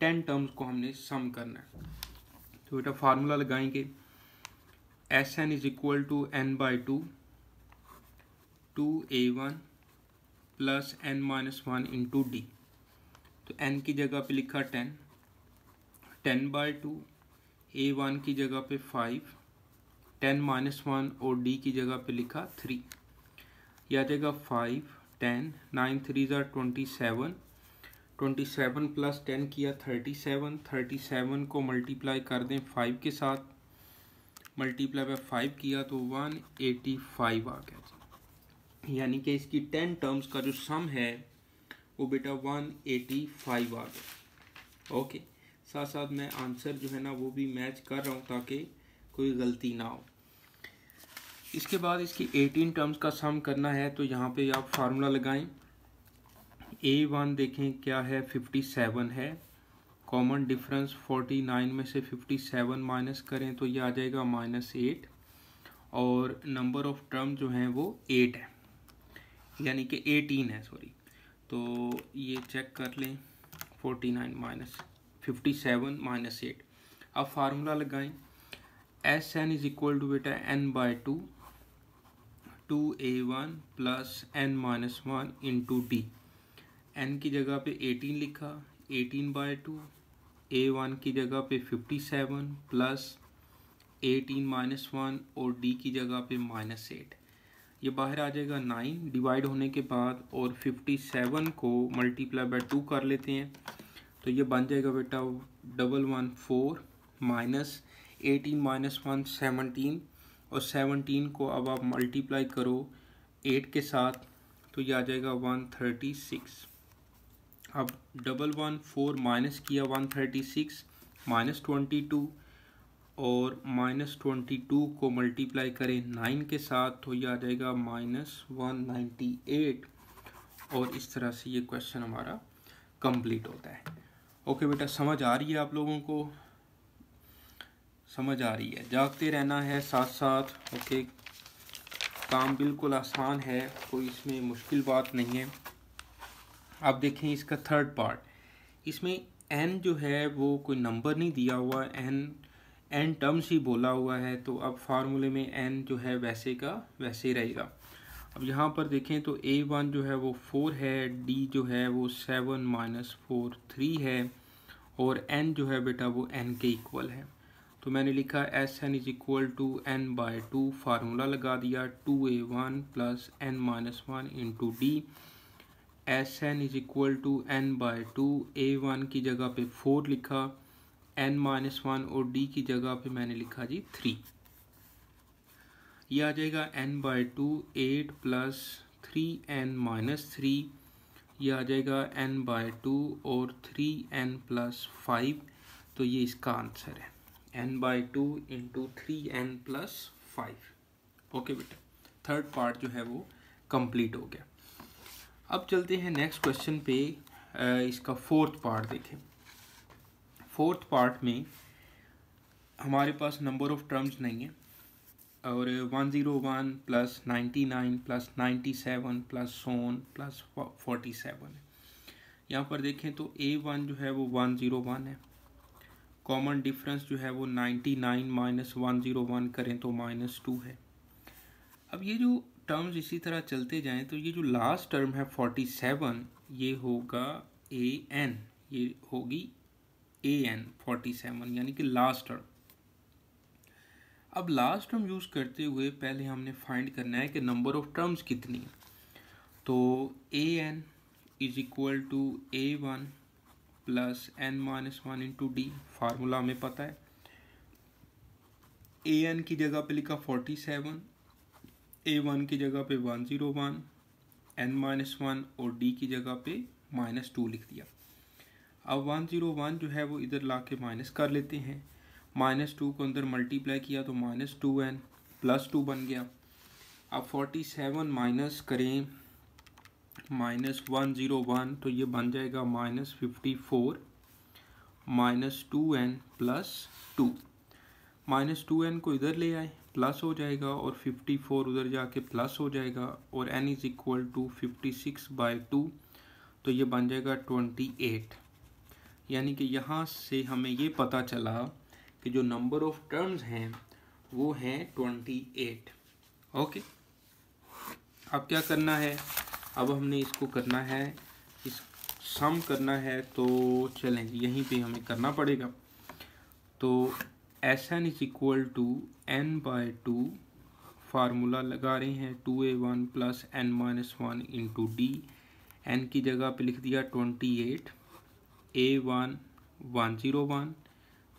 टेन टर्म्स को हमने सम करना है। तो बेटा फार्मूला लगाएँगे। S N is equal to N by two two A one plus N minus one into D तो एन की जगह पे लिखा ten ten by two A one की जगह पे फाइव टेन माइनस वन और डी की जगह पे लिखा थ्री। यह आ जाएगा फाइव, टेन, नाइन, थ्री ज़ार twenty seven. Twenty seven plus ten किया थर्टी सेवन। थर्टी सेवन को मल्टीप्लाई कर दें फाइव के साथ। मल्टीप्लाई बाय फाइव किया तो वन एटी फाइव आ गया यानी कि इसकी टेन टर्म्स का जो सम है, वो बेटा वन एटी फाइव आ गया। ओके साथ साथ मैं आंसर जो है ना, वो भी मैच कर रहा हूँ ताकि कोई गलती ना हो। इसके बाद इसकी एटीन टर्म्स का सम करना है तो यहाँ पे आप फार्मूला लगाएँ। ए वन देखें क्या है फिफ्टी सेवन है। कॉमन डिफरेंस फोर्टी नाइन में से फिफ्टी सेवन माइनस करें तो ये आ जाएगा माइनस एट और नंबर ऑफ़ टर्म जो हैं वो एट है। यानी कि एटीन है सॉरी तो ये चेक कर लें forty nine minus fifty seven minus eight अब फार्मूला लगाएँ। S N is equal to बेटा N by two two A one plus N minus one into D N की जगह पे एटीन लिखा eighteen by two A one की जगह पे fifty seven plus eighteen minus one और डी की जगह पे माइनस एट ये बाहर आ जाएगा नाइन डिवाइड होने के बाद और फिफ्टी सेवन को मल्टीप्लाई बाय टू कर लेते हैं। तो ये बन जाएगा बेटा double one four minus eighteen minus one seventeen और सेवनटीन को अब आप मल्टीप्लाई करो एट के साथ तो ये आ जाएगा वन थर्टी सिक्स अब डबल वन फोर माइनस किया one thirty six minus twenty two और माइनस ट्वेंटी टू को मल्टीप्लाई करें नाइन के साथ तो ये आ जाएगा माइनस वन नाइन्टी एट और इस तरह से ये क्वेश्चन हमारा कंप्लीट होता है। ओके बेटा, समझ आ रही है आप लोगों को? समझ आ रही है। जागते रहना है साथ साथ ओके, काम बिल्कुल आसान है, कोई इसमें मुश्किल बात नहीं है। आप देखें इसका थर्ड पार्ट इसमें एन जो है, वो कोई नंबर नहीं दिया हुआ एन एन टर्म्स ही बोला हुआ है तो अब फार्मूले में एन जो है, वैसे का वैसे ही रहेगा। अब यहाँ पर देखें तो ए वन जो है, वो फोर है डी जो है, वो सेवन माइनस फोर थ्री है, और एन जो है बेटा, वो एन के इक्वल है। तो मैंने लिखा S N is equal to N by two formula लगा दिया two A one plus N minus one into D S N is equal to N by two A one की जगह पे फोर लिखा एन माइनस वन और D की जगह पे मैंने लिखा जी थ्री ये आ जाएगा N by two eight plus three N minus three ये आ जाएगा एन बाय टू और थ्री एन प्लस फाइव तो ये इसका आंसर है। N by two into three N plus five okay बेटा। थर्ड पार्ट जो है वो कंप्लीट हो गया। अब चलते हैं नेक्स्ट क्वेश्चन पे इसका फोर्थ पार्ट देखें। फोर्थ पार्ट में हमारे पास नंबर ऑफ़ टर्म्स नहीं है। और one zero one plus ninety nine plus ninety seven plus so on plus forty seven यहाँ पर देखें तो ए वन जो है वो वन ज़ीरो वन है। कॉमन डिफरेंस जो है वो ninety nine minus one zero one करें तो माइनस टू है। अब ये जो टर्म्स इसी तरह चलते जाएँ तो ये जो लास्ट टर्म है फोर्टी सेवन ये होगा ए एन ये होगी ए एन फोर्टी सेवन यानी कि लास्ट टर्म अब लास्ट टर्म यूज़ करते हुए पहले हमने फाइंड करना है कि नंबर ऑफ़ टर्म्स कितनी है। तो A N is equal to A one plus N minus one into D formula हमें पता है। ए एन की जगह पे लिखा फोर्टी सेवन, ए वन की जगह पे one zero one, N minus one और डी की जगह पे माइनस टू लिख दिया। अब वन ज़ीरो वन जो है वो इधर ला के माइनस कर लेते हैं। माइनस टू को अंदर मल्टीप्लाई किया तो minus two N plus two बन गया। अब फोर्टी सेवन माइनस करें माइनस वन ज़ीरो वन तो ये बन जाएगा minus fifty four, minus two N plus two. Minus two N को इधर ले आए, प्लस हो जाएगा और फिफ्टी फोर उधर जाके प्लस हो जाएगा और N is equal to fifty six by two तो ये बन जाएगा ट्वेंटी एट यानी कि यहाँ से हमें ये पता चला कि जो नंबर ऑफ़ टर्म्स हैं, वो हैं ट्वेंटी एट ओके अब क्या करना है? अब हमने इसको करना है, इस सम करना है तो चलें, यहीं पे हमें करना पड़ेगा। तो S N is equal to N by two formula लगा रहे हैं two A one plus N minus one into D N की जगह पे लिख दिया twenty eight A one one zero one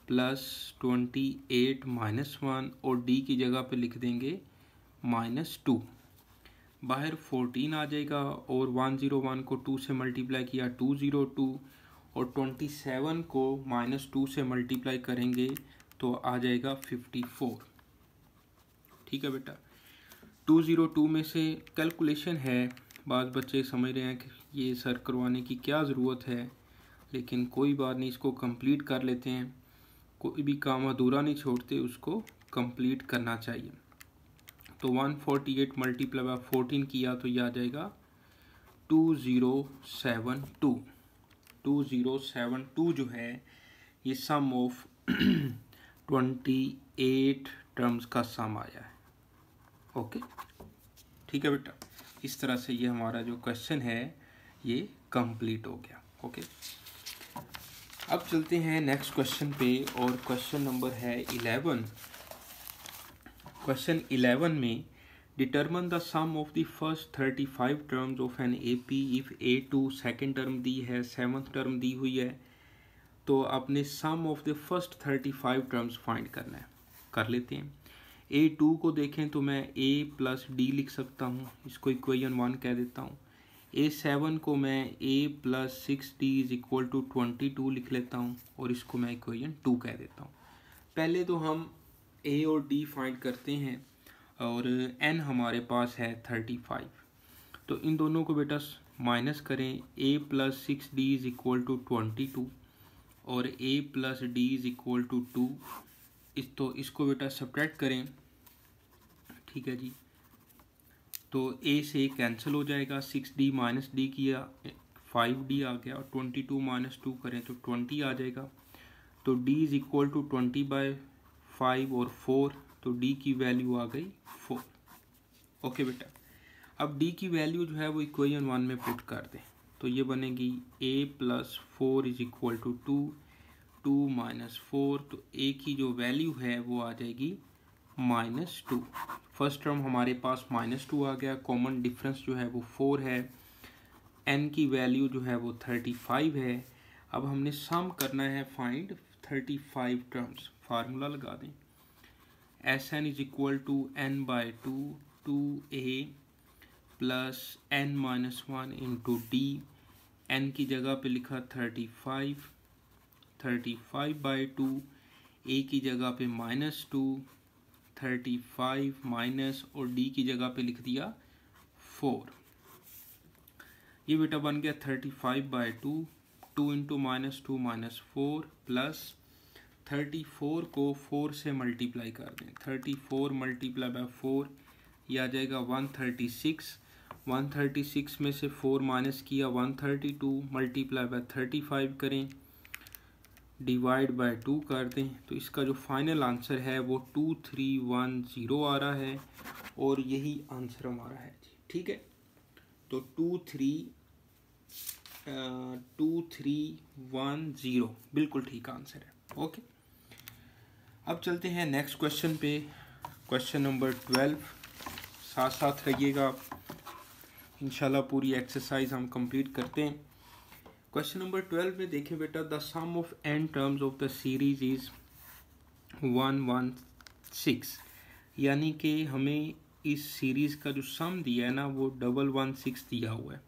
plus twenty eight minus one और D की जगह पे लिख देंगे माइनस टू बाहर फोर्टीन आ जाएगा और वन ज़ीरो वन को टू से मल्टीप्लाई किया टू ज़ीरो टू और ट्वेंटी सेवन को माइनस टू से मल्टीप्लाई करेंगे तो आ जाएगा फिफ्टी फोर ठीक है बेटा? टू ज़ीरो टू में से कैलकुलेशन है। बाद बच्चे समझ रहे हैं कि ये सर करवाने की क्या ज़रूरत है, लेकिन कोई बात नहीं, इसको कंप्लीट कर लेते हैं। कोई भी काम अधूरा नहीं छोड़ते, उसको कंप्लीट करना चाहिए। तो 148 forty eight multiply by fourteen किया तो ये आ जाएगा two zero seven two two zero seven two जो है, ये sum of twenty eight terms का सम आया है। ओके ठीक है बेटा? इस तरह से ये हमारा जो क्वेश्चन है, ये कंप्लीट हो गया। ओके अब चलते हैं नेक्स्ट क्वेश्चन पे और क्वेश्चन नंबर है इलेवन क्वेश्चन इलेवन में determine the sum of the first thirty five terms of an A P if A two second term दी है सेवन्थ टर्म दी हुई है तो अपने sum of the first thirty five terms find करना है, कर लेते हैं। ए टू को देखें तो मैं ए प्लस डी लिख सकता हूँ, इसको इक्वेशन वन कह देता हूँ। ए सेवन को मैं A plus six D is equal to twenty two लिख लेता हूँ और इसको मैं इक्वेशन टू कह देता हूँ। पहले तो हम ए और डी फाइंड करते हैं और एन हमारे पास है थर्टी फाइव तो इन दोनों को बेटा माइनस करें A plus six D is equal to twenty two और A plus D is equal to two इस तो इसको बेटा सब्ट्रैक्ट करें, ठीक है जी? तो ए से कैंसिल हो जाएगा सिक्स डी माइनस डी किया फाइव डी आ गया और ट्वेंटी टू माइनस टू करें तो ट्वेंटी आ जाएगा. तो D is equal to twenty by five और फोर तो डी की वैल्यू आ गई फोर ओके बेटा। अब डी की वैल्यू जो है वो इक्वेशन वन में पुट कर दें। तो ये बनेगी A plus four is equal to two two minus four तो ए की जो वैल्यू है वो आ जाएगी माइनस टू फ़र्स्ट टर्म हमारे पास माइनस टू आ गया। कॉमन डिफरेंस जो है वो फोर है। एन की वैल्यू जो है वो थर्टी फाइव है। अब हमने सम करना है find thirty five terms formula लगा दें। S N is equal to N by two two A plus N minus one into D N की जगह पे लिखा thirty five thirty five by two A की जगह पे minus two thirty five minus और डी की जगह पे लिख दिया फोर ये बेटा बन गया thirty five by two two into minus two minus four plus thirty four को फोर से मल्टीप्लाई कर दें। Thirty four multiply by four, ये आ जाएगा one thirty six. One thirty six में से फोर माइनस किया, one thirty two multiply by thirty five करें। डिवाइड बाय टू कर दें। तो इसका जो फाइनल आंसर है, वो टू थ्री वन ज़ीरो आ रहा है और यही आंसर हमारा है जी। ठीक है? तो two three two three one zero. बिल्कुल ठीक आंसर है। ओके? अब चलते हैं नेक्स्ट क्वेश्चन पे। क्वेश्चन नंबर ट्वेल्व साथ साथ रहिएगा इंशाल्लाह पूरी एक्सरसाइज हम कंप्लीट करते हैं। क्वेश्चन नंबर ट्वेल्व में देखें बेटा the sum of N terms of the series is one one six यानी कि हमें इस सीरीज़ का जो सम दिया है ना, वो डबल वन सिक्स दिया हुआ है।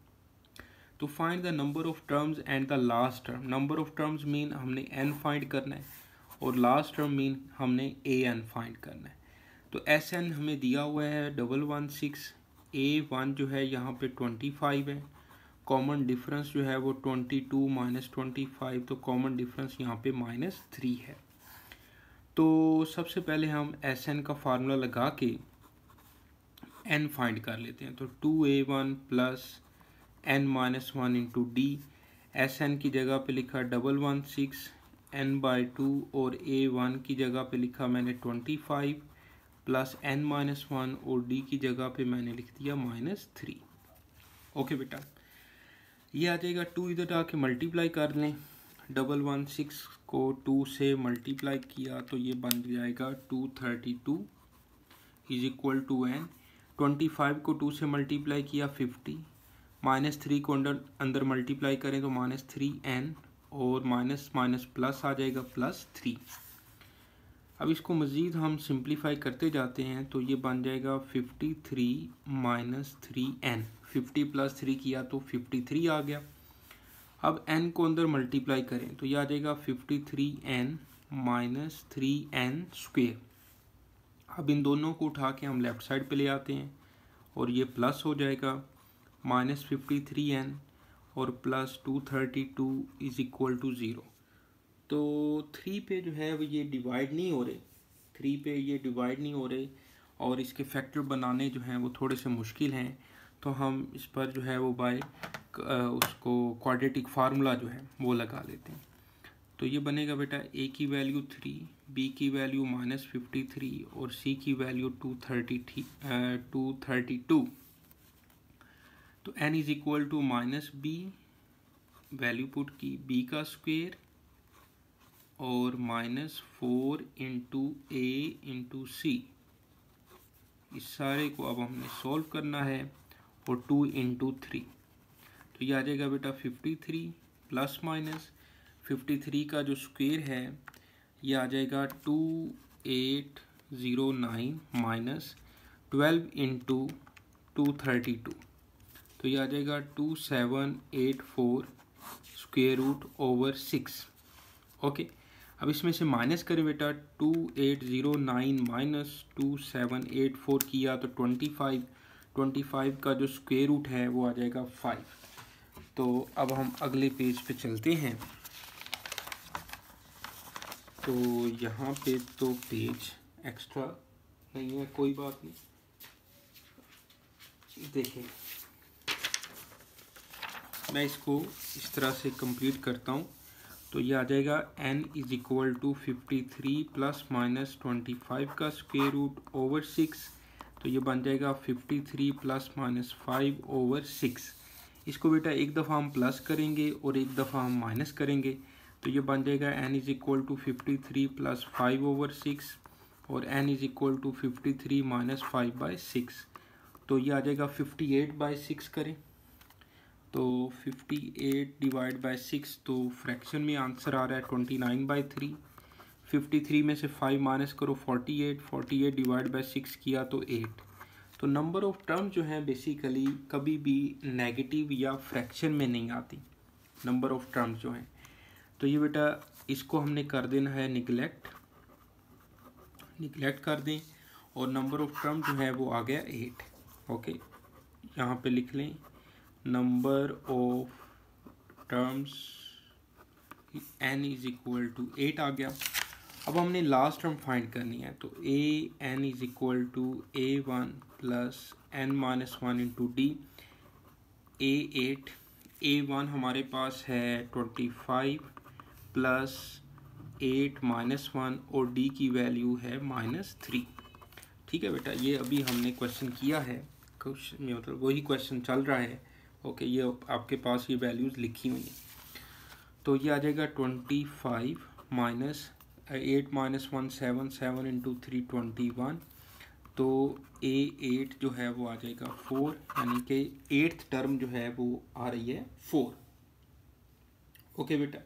तो find the number of terms and the last term number of terms mean हमने एन फाइंड करना है। और लास्ट टर्म मीन हमने ए एन फाइंड करना है। तो एस एन हमें दिया हुआ है double one six A one जो है यहाँ पे ट्वेंटी फाइव है। कॉमन डिफरेंस जो है वो twenty two minus twenty five तो कॉमन डिफरेंस यहाँ पे माइनस थ्री है। तो सबसे पहले हम एस एन का फार्मूला लगा के एन फाइंड कर लेते हैं। तो two A one plus N minus one into D S N की जगह पे लिखा double one six N by two और ए वन की जगह पे लिखा मैंने twenty five plus N minus one और डी की जगह पे मैंने लिख दिया माइनस थ्री ओके बेटा, ये आ जाएगा टू इधर आके मल्टीप्लाई कर लें। डबल वन सिक्स को टू से मल्टीप्लाई किया तो ये बन जाएगा two thirty two is equal to N twenty five को टू से मल्टीप्लाई किया फिफ्टी माइनस थ्री को अंदर अंदर मल्टीप्लाई करें तो माइनस थ्री एन और माइनस माइनस प्लस आ जाएगा प्लस थ्री। अब इसको मज़ीद हम सिंप्लीफाई करते जाते हैं तो ये बन जाएगा fifty three minus three N. Fifty plus three किया तो फिफ्टी थ्री आ गया। अब एन को अंदर मल्टीप्लाई करें तो ये आ जाएगा fifty three N minus three N square. अब इन दोनों को उठा के हम लेफ़्ट साइड पे ले आते हैं और ये प्लस हो जाएगा माइनस फिफ्टी थ्री एन और plus two thirty two is equal to zero तो थ्री पे जो है वो ये डिवाइड नहीं हो रहे. थ्री पे ये डिवाइड नहीं हो रहे और इसके फैक्टर बनाने जो हैं वो थोड़े से मुश्किल हैं. तो हम इस पर जो है वो बाय उसको क्वाड्रेटिक फार्मूला जो है वो लगा लेते हैं. तो ये बनेगा बेटा ए की वैल्यू थ्री बी की वैल्यू माइनस फिफ्टी थ्री और सी की value two thirty three two thirty two तो N is equal to minus B value put की बी का स्क्वेयर और minus four into A into C इस सारे को अब हमने सॉल्व करना है और टू इंटू थ्री तो ये आ जाएगा बेटा fifty three plus minus fifty three का जो स्क्वेयर है, ये आ जाएगा two eight zero nine minus twelve into two thirty two तो ये आ जाएगा two seven eight four square root over six. Okay, अब इसमें से माइनस करें बेटा, two eight zero nine minus two seven eight four किया तो ट्वेंटी फाइव ट्वेंटी फाइव का जो स्क्वेयर रूट है वो आ जाएगा फाइव। तो अब हम अगले पेज पे चलते हैं। तो यहाँ पे तो पेज एक्स्ट्रा नहीं है, कोई बात नहीं। देखें। मैं इसको इस तरह से कंप्लीट करता हूँ। तो ये आ जाएगा n is equal to fifty three plus minus twenty five का स्क्वेयर रूट ओवर सिक्स तो ये बन जाएगा fifty three plus minus five over six इसको बेटा एक दफ़ा हम प्लस करेंगे और एक दफ़ा हम माइनस करेंगे। तो ये बन जाएगा n is equal to fifty three plus five over six और n is equal to fifty three minus five by six तो ये आ जाएगा फिफ्टी एट बाई सिक्स करें। तो 58 डिवाइड बाय सिक्स तो फ्रैक्शन में आंसर आ रहा है 29 बाई थ्री फिफ्टी में से फाइव माइनस करो 48 48 डिवाइड बाय सिक्स किया तो 8 तो नंबर ऑफ़ टर्म जो है बेसिकली कभी भी नेगेटिव या फ्रैक्शन में नहीं आती। नंबर ऑफ़ टर्म्स जो हैं। तो ये बेटा इसको हमने कर देना है निगलेक्ट निगलेक्ट कर दें और नंबर ऑफ़ टर्म जो है वो आ गया एट ओके यहाँ पे लिख लें। Number of terms n is equal to eight आ गया। अब हमने लास्ट टर्म फाइंड करनी है तो a n is equal to a one plus n minus one into d a eight a one हमारे पास है twenty five plus eight minus one और डी की वैल्यू है माइनस थ्री ठीक है बेटा, ये अभी हमने क्वेश्चन किया है। क्वेश्चन मतलब वही क्वेश्चन चल रहा है। ओके, ये आपके पास ये वैल्यूज़ लिखी हुई हैं। तो ये आ जाएगा twenty five minus eight minus one seven seven into three twenty one तो ए एट जो है वो आ जाएगा फोर यानी कि एट्थ टर्म जो है वो आ रही है फोर ओके बेटा?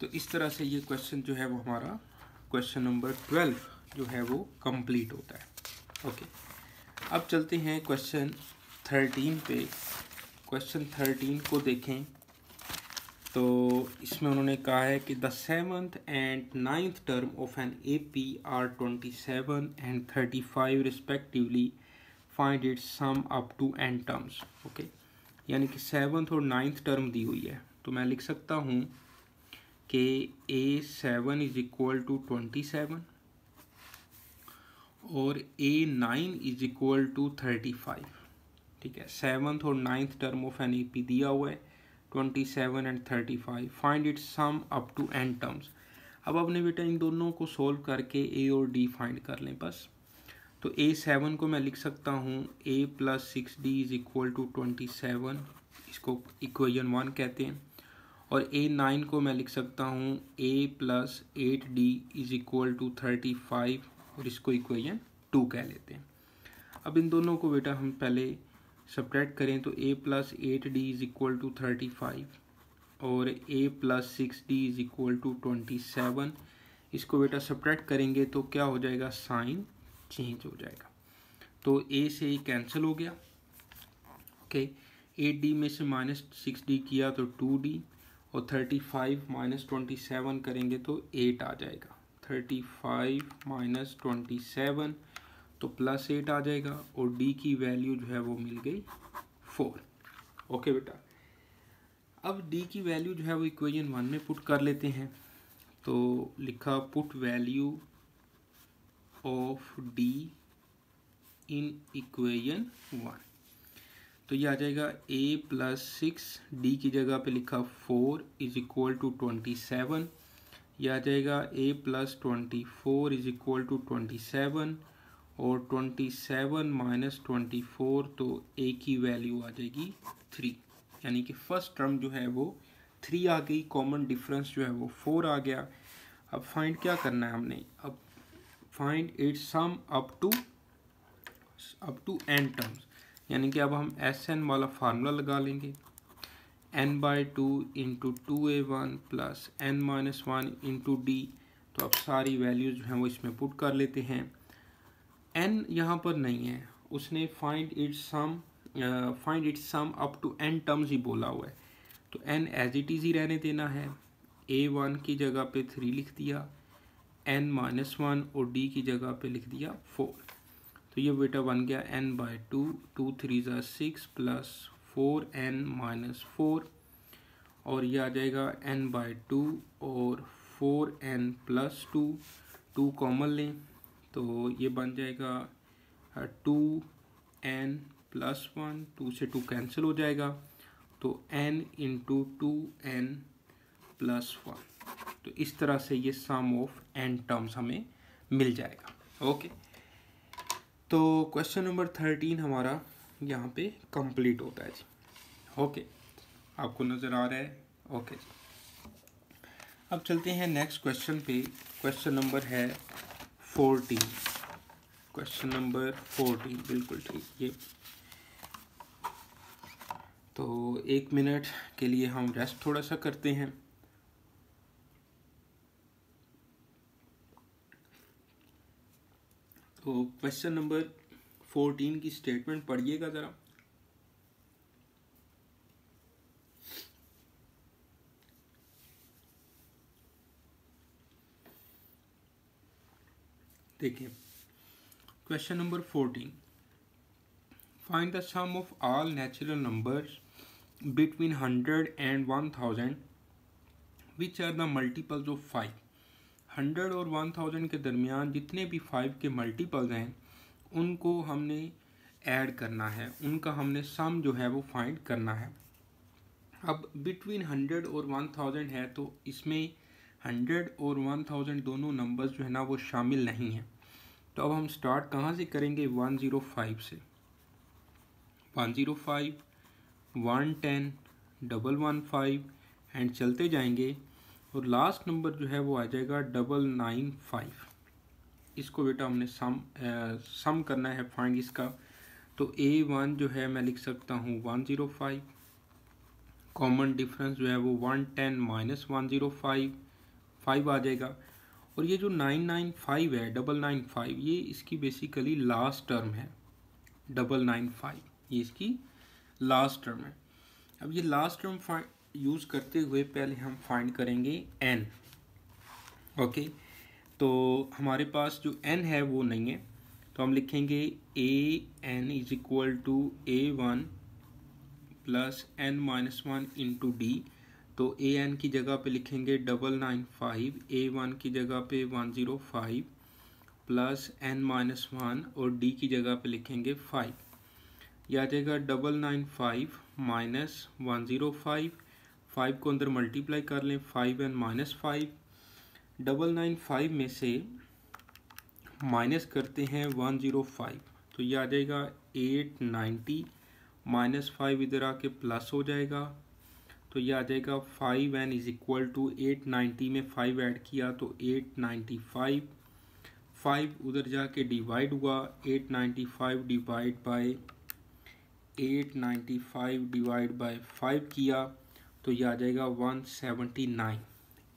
तो इस तरह से ये क्वेश्चन जो है वो हमारा क्वेश्चन नंबर ट्वेल्व जो है वो कंप्लीट होता है। ओके? अब चलते हैं क्वेश्चन थर्टीन पे। क्वेश्चन थर्टीन को देखें। तो इसमें उन्होंने कहा है कि the seventh and ninth term of an A P are twenty seven and thirty five respectively find it sum up to n terms. Okay? यानी कि सेवन्थ और नाइन्थ टर्म दी हुई है। तो मैं लिख सकता हूँ कि a seven is equal to twenty seven और a nine is equal to thirty five. ठीक है सेवन्थ और ninth term of an P दिया हुआ है twenty seven and thirty five find it sum up to n terms अब अपने बेटा इन दोनों को सोल्व करके ए और डी फाइंड कर लें बस। तो ए सेवन को मैं लिख सकता हूँ A plus six D is equal to twenty seven इसको इक्वेजन वन कहते हैं। और ए नाइन को मैं लिख सकता हूँ a plus eight d is equal to thirty five और इसको इक्वेजन टू कह लेते हैं। अब इन दोनों को बेटा हम पहले सब्ट्रैक्ट करें तो a plus eight d is equal to thirty five और a plus six d is equal to twenty seven इसको बेटा सब्ट्रैक्ट करेंगे तो क्या हो जाएगा? साइन चेंज हो जाएगा। तो ए से कैंसिल हो गया। ओके एट डी में से माइनस सिक्स डी किया तो टू डी और thirty five minus twenty seven करेंगे तो एट आ जाएगा। Thirty five minus twenty seven तो प्लस एट आ जाएगा और डी की वैल्यू जो है वो मिल गई फोर ओके बेटा। अब डी की वैल्यू जो है वो इक्वेशन वन में पुट कर लेते हैं। तो लिखा put value of d in equation one तो ये आ जाएगा ए प्लस सिक्स डी की जगह पे लिखा four is equal to twenty seven ये आ जाएगा a plus twenty four is equal to twenty seven और twenty seven minus twenty four तो ए की वैल्यू आ जाएगी थ्री यानी कि फ़र्स्ट टर्म जो है वो थ्री आ गई कॉमन डिफरेंस जो है वो फोर आ गया. अब फाइंड क्या करना है हमने? अब find it sum up to up to n terms यानी कि अब हम एस एन वाला फार्मूला लगा लेंगे. N by two into two a one plus n minus one into d तो अब सारी वैल्यूज़ जो हैं वो इसमें पुट कर लेते हैं. एन यहाँ पर नहीं है। उसने find it sum find it sum up to n terms ही बोला हुआ है। तो एन एज इट इज़ ही रहने देना है। ए वन की जगह पे थ्री लिख दिया। एन माइनस वन और डी की जगह पे लिख दिया फोर तो ये बेटा बन गया n by two two three ज़ा six plus four n minus four और ये आ जाएगा एन बाई टू और four n plus two two common लें। तो ये बन जाएगा two n plus one, two से टू कैंसिल हो जाएगा। तो n into two n plus one. तो इस तरह से ये सम ऑफ़ एन टर्म्स हमें मिल जाएगा। ओके। तो क्वेश्चन नंबर थर्टीन हमारा यहाँ पे कंप्लीट होता है जी। ओके। आपको नज़र आ रहा है? ओके। जी अब चलते हैं नेक्स्ट क्वेश्चन पे। क्वेश्चन नंबर है फोर्टीन। क्वेश्चन नंबर फोर्टीन, बिल्कुल ठीक, ये। तो एक मिनट के लिए हम रेस्ट थोड़ा सा करते हैं। तो क्वेश्चन नंबर फोर्टीन की स्टेटमेंट पढ़िएगा ज़रा। देखिए question number fourteen find the sum of all natural numbers between hundred and one thousand which are the multiples of five hundred और वन थाउज़ेंड के दरमियान जितने भी फाइव के मल्टीपल्स हैं, उनको हमने ऐड करना है। उनका हमने सम जो है वो फाइंड करना है। अब बिटवीन हंड्रेड और वन थाउज़ेंड है तो इसमें हंड्रेड और वन थाउज़ेंड दोनों नंबर्स जो है ना वो शामिल नहीं हैं। तो अब हम स्टार्ट कहाँ से करेंगे? वन ज़ीरो फाइव से। One zero five one ten double one five and चलते जाएँगे। और लास्ट नंबर जो है वो आ जाएगा डबल नाइन फाइव इसको बेटा हमने सम आ, सम करना है फाइंड इसका। तो ए वन जो है मैं लिख सकता हूँ one zero five common difference जो है वो one ten minus one zero five five आ जाएगा। और ये जो नाइन नाइन फाइव है, डबल नाइन फाइव, ये इसकी बेसिकली लास्ट टर्म है। डबल नाइन फाइव, ये इसकी लास्ट टर्म है। अब ये लास्ट टर्म यूज़ करते हुए पहले हम फाइंड करेंगे एन ओके तो हमारे पास जो एन है वो नहीं है तो हम लिखेंगे a n is equal to a one plus n minus one into d तो ए एन की जगह पे लिखेंगे double nine five a one की जगह पे one zero five plus n minus one और डी की जगह पे लिखेंगे फाइव यह आ जाएगा double nine five minus one zero five five को अंदर मल्टीप्लाई कर लें five n minus five double nine five में से माइनस करते हैं वन ज़ीरो फाइव तो ये आ जाएगा एट नाइन्टी माइनस फाइव इधर आके प्लस हो जाएगा. तो ये आ जाएगा five n is equal to eight ninety में फाइव ऐड किया तो एट नाइन्टी फाइव फाइव उधर जाके डिवाइड हुआ eight ninety five divide by eight ninety five divide by five किया तो ये आ जाएगा वन सेवेंटी नाइन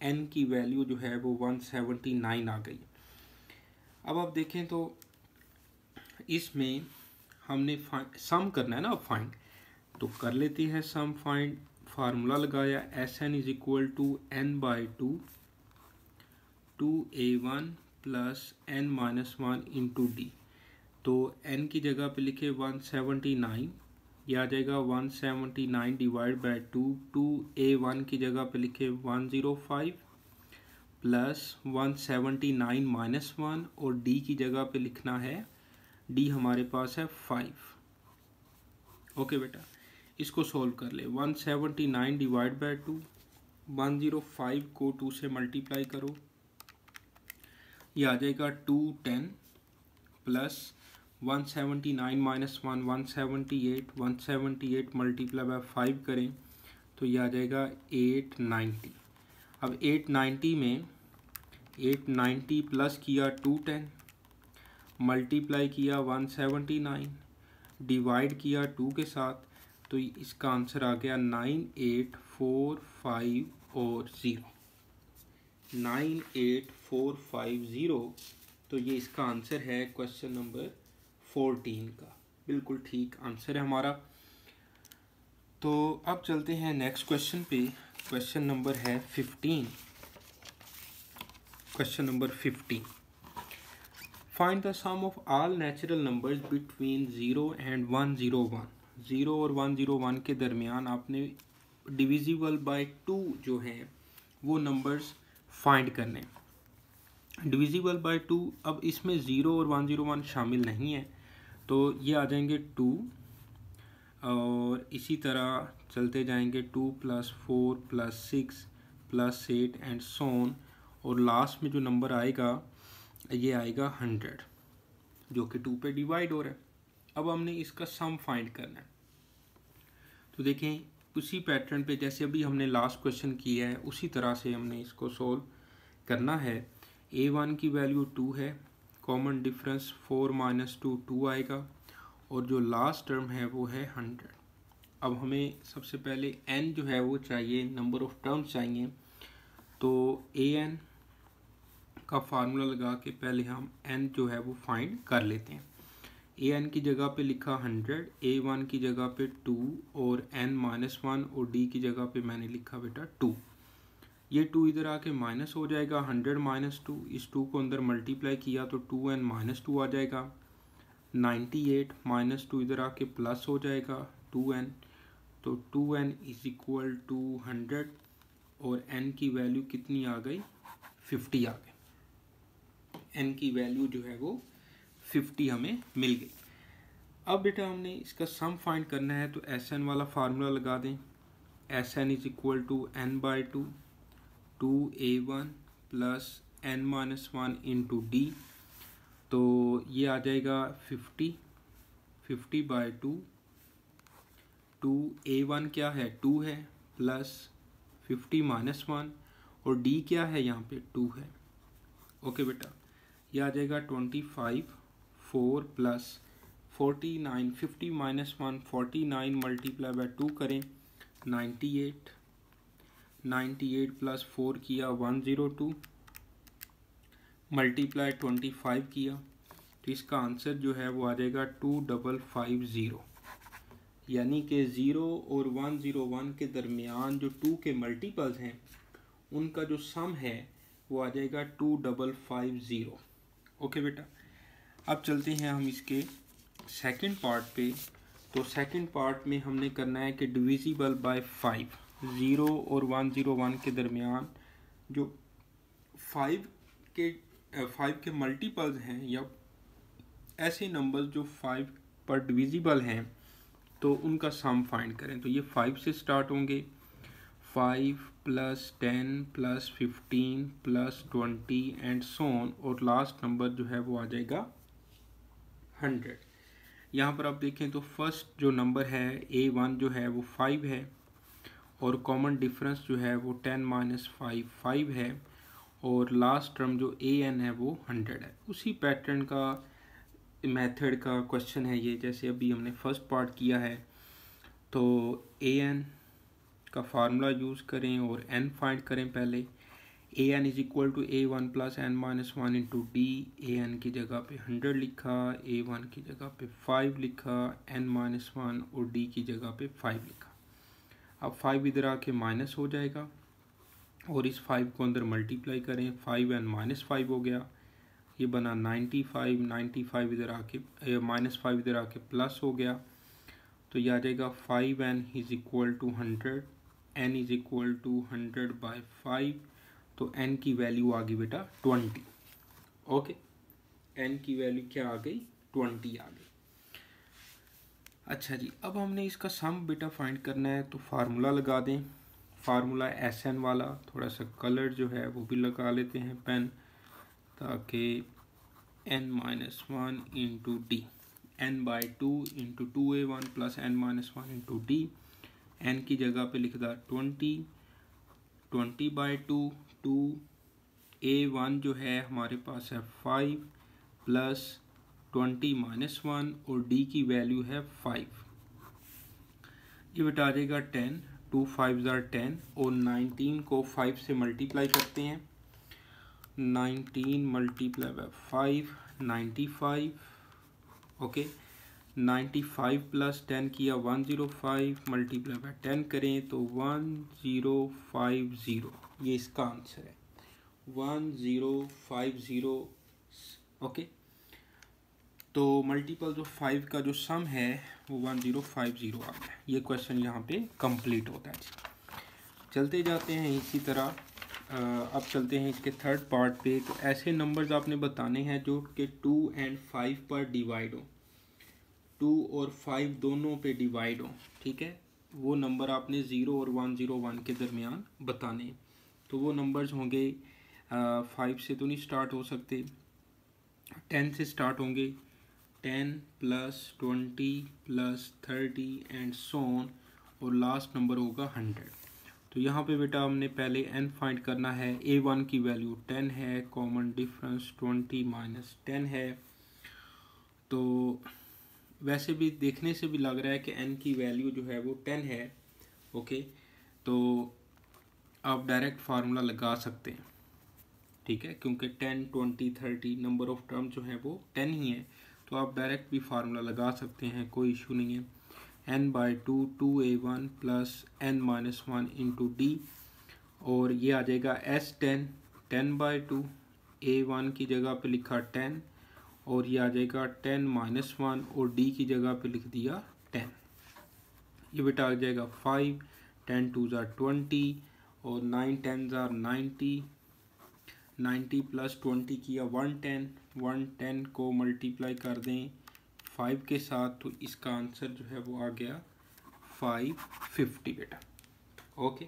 एन की वैल्यू जो है वो वन सेवेंटी नाइन आ गई. अब आप देखें तो इसमें हमने सम करना है ना फाइंड तो कर लेते हैं सम फाइंड फार्मूला लगाया s n is equal to n by two two a one plus n minus one into d तो एन की जगह पे लिखे वन सेवेंटी नाइन ये आ जाएगा one seventy nine divide by two two a one की जगह पे लिखे one zero five plus one seventy nine minus one और डी की जगह पे लिखना है डी हमारे पास है फाइव ओके बेटा? इसको सोल्व कर ले। One seventy nine divide by two one zero five को टू से मल्टीप्लाई करो। ये आ जाएगा two ten plus one seventy nine minus one one seventy eight one seventy eight multiply by five करें तो ये आ जाएगा एट नाइन्टी अब एट नाइन्टी में एट नाइन्टी प्लस किया टू टेन मल्टीप्लाई किया वन सेवेंटी नाइन डिवाइड किया टू के साथ तो इसका आंसर आ गया नाइन एट फोर फाइव और zero. Nine eight four five zero तो ये इसका आंसर है क्वेश्चन नंबर फोरटीन का। बिल्कुल ठीक आंसर है हमारा। तो अब चलते हैं नेक्स्ट क्वेश्चन पे। क्वेश्चन नंबर है fifteen. Question number fifteen. Find the sum of all natural numbers between zero and one zero one zero और वन ज़ीरो वन के दरमियान आपने डिविजिबल बाय टू जो है, वो नंबर्स फाइंड करने डिविजिबल बाय टू, अब इसमें ज़ीरो और वन ज़ीरो वन शामिल नहीं है तो ये आ जाएँगे टू, और इसी तरह चलते जाएँगे two plus four plus six plus eight and so on और लास्ट में जो नंबर आएगा, ये आएगा हंड्रेड जो कि टू पे डिवाइड हो रहा है। अब हमने इसका सम फाइंड करना है। तो देखें, उसी पैटर्न पे जैसे अभी हमने लास्ट क्वेश्चन किया है, उसी तरह से हमने इसको सोल्व करना है। ए वन की वैल्यू टू है common difference four minus two two आएगा, और जो लास्ट टर्म है वो है हंड्रेड अब हमें सबसे पहले एन जो है वो चाहिए नंबर ऑफ़ टर्म्स चाहिए। तो ए एन का फार्मूला लगा के पहले हम एन जो है वो फाइंड कर लेते हैं। ए एन की जगह पे लिखा हंड्रेड ए वन की जगह पे टू और एन माइनस वन और डी की जगह पे मैंने लिखा बेटा टू ये टू इधर आके माइनस हो जाएगा हंड्रेड माइनस टू इस टू को अंदर मल्टीप्लाई किया तो टू एन माइनस टू आ जाएगा. नाइन्टी एट माइनस टू इधर आके प्लस हो जाएगा टू एन तो two n is equal to hundred और एन की वैल्यू कितनी आ गई? फिफ्टी आ गई. एन की वैल्यू जो है वो फिफ्टी हमें मिल गई। अब बेटा हमने इसका सम फाइंड करना है तो एस एन वाला फार्मूला लगा दें। S n is equal to n by two two a one plus n minus one into d तो ये आ जाएगा fifty fifty by two two a one क्या है? टू है प्लस फिफ्टी माइनस वन और डी क्या है? यहाँ पे टू है। ओके बेटा, ये आ जाएगा twenty five four plus forty nine fifty minus one forty nine multiply by two करें ninety eight ninety eight plus four किया one zero two multiply twenty five किया तो इसका आंसर जो है वो आ जाएगा टू डबल फाइव ज़ीरो यानी कि ज़ीरो और वन ज़ीरो वन के दरमियान जो टू के मल्टीपल्स हैं, उनका जो सम है, वो आ जाएगा two double five zero okay बेटा? अब चलते हैं हम इसके सेकंड पार्ट पे। तो सेकंड पार्ट में हमने करना है कि डिविजिबल बाय फाइव ज़ीरो और वन ज़ीरो वन के दरमियान जो फाइव के फाइव के मल्टीपल्स हैं या ऐसे नंबर्स जो फाइव पर डिविजिबल हैं तो उनका सम फाइंड करें। तो ये फाइव से स्टार्ट होंगे। Five plus ten plus fifteen plus twenty and so on और लास्ट नंबर जो है वो आ जाएगा हंड्रेड। यहाँ पर आप देखें तो फ़र्स्ट जो नंबर है ए वन जो है वो फाइव है और कॉमन डिफरेंस जो है वो टेन माइनस फाइव फाइव है और लास्ट टर्म जो ए एन है वो हंड्रेड है। उसी पैटर्न का, मेथड का क्वेश्चन है ये, जैसे अभी हमने फ़र्स्ट पार्ट किया है तो ए एन का फार्मूला यूज़ करें और एन फाइंड करें पहले। A N is equal to A one plus N minus one into D A N की जगह पे हंड्रेड लिखा ए वन की जगह पे फाइव लिखा एन माइनस वन और डी की जगह पे फाइव लिखा। अब फाइव इधर आके माइनस हो जाएगा और इस फाइव को अंदर मल्टीप्लाई करें फाइव एन माइनस फाइव हो गया। ये बना नाइन्टी फाइव नाइन्टी फाइव इधर आके माइनस फाइव इधर आके प्लस हो गया। तो ये आ जाएगा five N is equal to hundred N is equal to hundred by five तो एन की वैल्यू आ गई बेटा ट्वेंटी ओके एन की वैल्यू क्या आ गई? ट्वेंटी आ गई। अच्छा जी, अब हमने इसका सम बेटा फाइंड करना है तो फार्मूला लगा दें। फार्मूला एस एन वाला, थोड़ा सा कलर जो है वो भी लगा लेते हैं पेन ताकि N minus one into D N by two into two A one plus N minus one into D N की जगह पे लिख दा twenty twenty by two two A one जो है हमारे पास है five plus twenty minus one और डी की वैल्यू है फाइव ये बता देगा टेन टू फाइव ज़ार टेन और नाइनटीन को फाइव से मल्टीप्लाई करते हैं। Nineteen multiply by five ninety five okay ninety five plus ten किया one zero five multiply by ten करें तो वन ज़ीरो फाइव ज़ीरो ये इसका आंसर है। One zero five zero okay तो मल्टीपल जो फाइव का जो सम है, वो वन ज़ीरो फाइव ज़ीरो आ गया। ये क्वेश्चन यहाँ पे कंप्लीट होता है। जी चलते जाते हैं इसी तरह। अब चलते हैं इसके थर्ड पार्ट पे। तो ऐसे नंबर्स आपने बताने हैं जो कि टू एंड फाइव पर डिवाइड हो। टू और फाइव दोनों पे डिवाइड हो, ठीक है? वो नंबर आपने ज़ीरो और वन ज़ीरो वन के दरमियान बताने तो वो नंबर्स होंगे फाइव से तो नहीं स्टार्ट हो सकते। टेन से स्टार्ट होंगे। Ten plus twenty plus thirty and so on और लास्ट नंबर होगा हंड्रेड तो यहाँ पे बेटा हमने पहले एन फाइंड करना है। ए वन की वैल्यू टेन है common difference twenty minus ten है। तो वैसे भी, देखने से भी लग रहा है कि एन की वैल्यू जो है वो टेन है। ओके तो आप डायरेक्ट फार्मूला लगा सकते हैं। ठीक है? क्योंकि ten twenty thirty number of term जो है वो टेन ही है तो आप डायरेक्ट भी फार्मूला लगा सकते हैं, कोई इशू नहीं है। N by two two A one plus N minus one into D और ये आ जाएगा S ten ten by two A one की जगह पे लिखा टेन और ये आ जाएगा टेन माइनस वन और डी की जगह पे लिख दिया टेन ये बेटा आ जाएगा फाइव टेन टू ज़ार ट्वेंटी और नाइन टेन ज़ार नाइन्टी नाइन्टी प्लस ट्वेंटी किया वन टेन वन टेन को मल्टीप्लाई कर दें फाइव के साथ तो इसका आंसर जो है वो आ गया फाइव फिफ्टी बेटा। ओके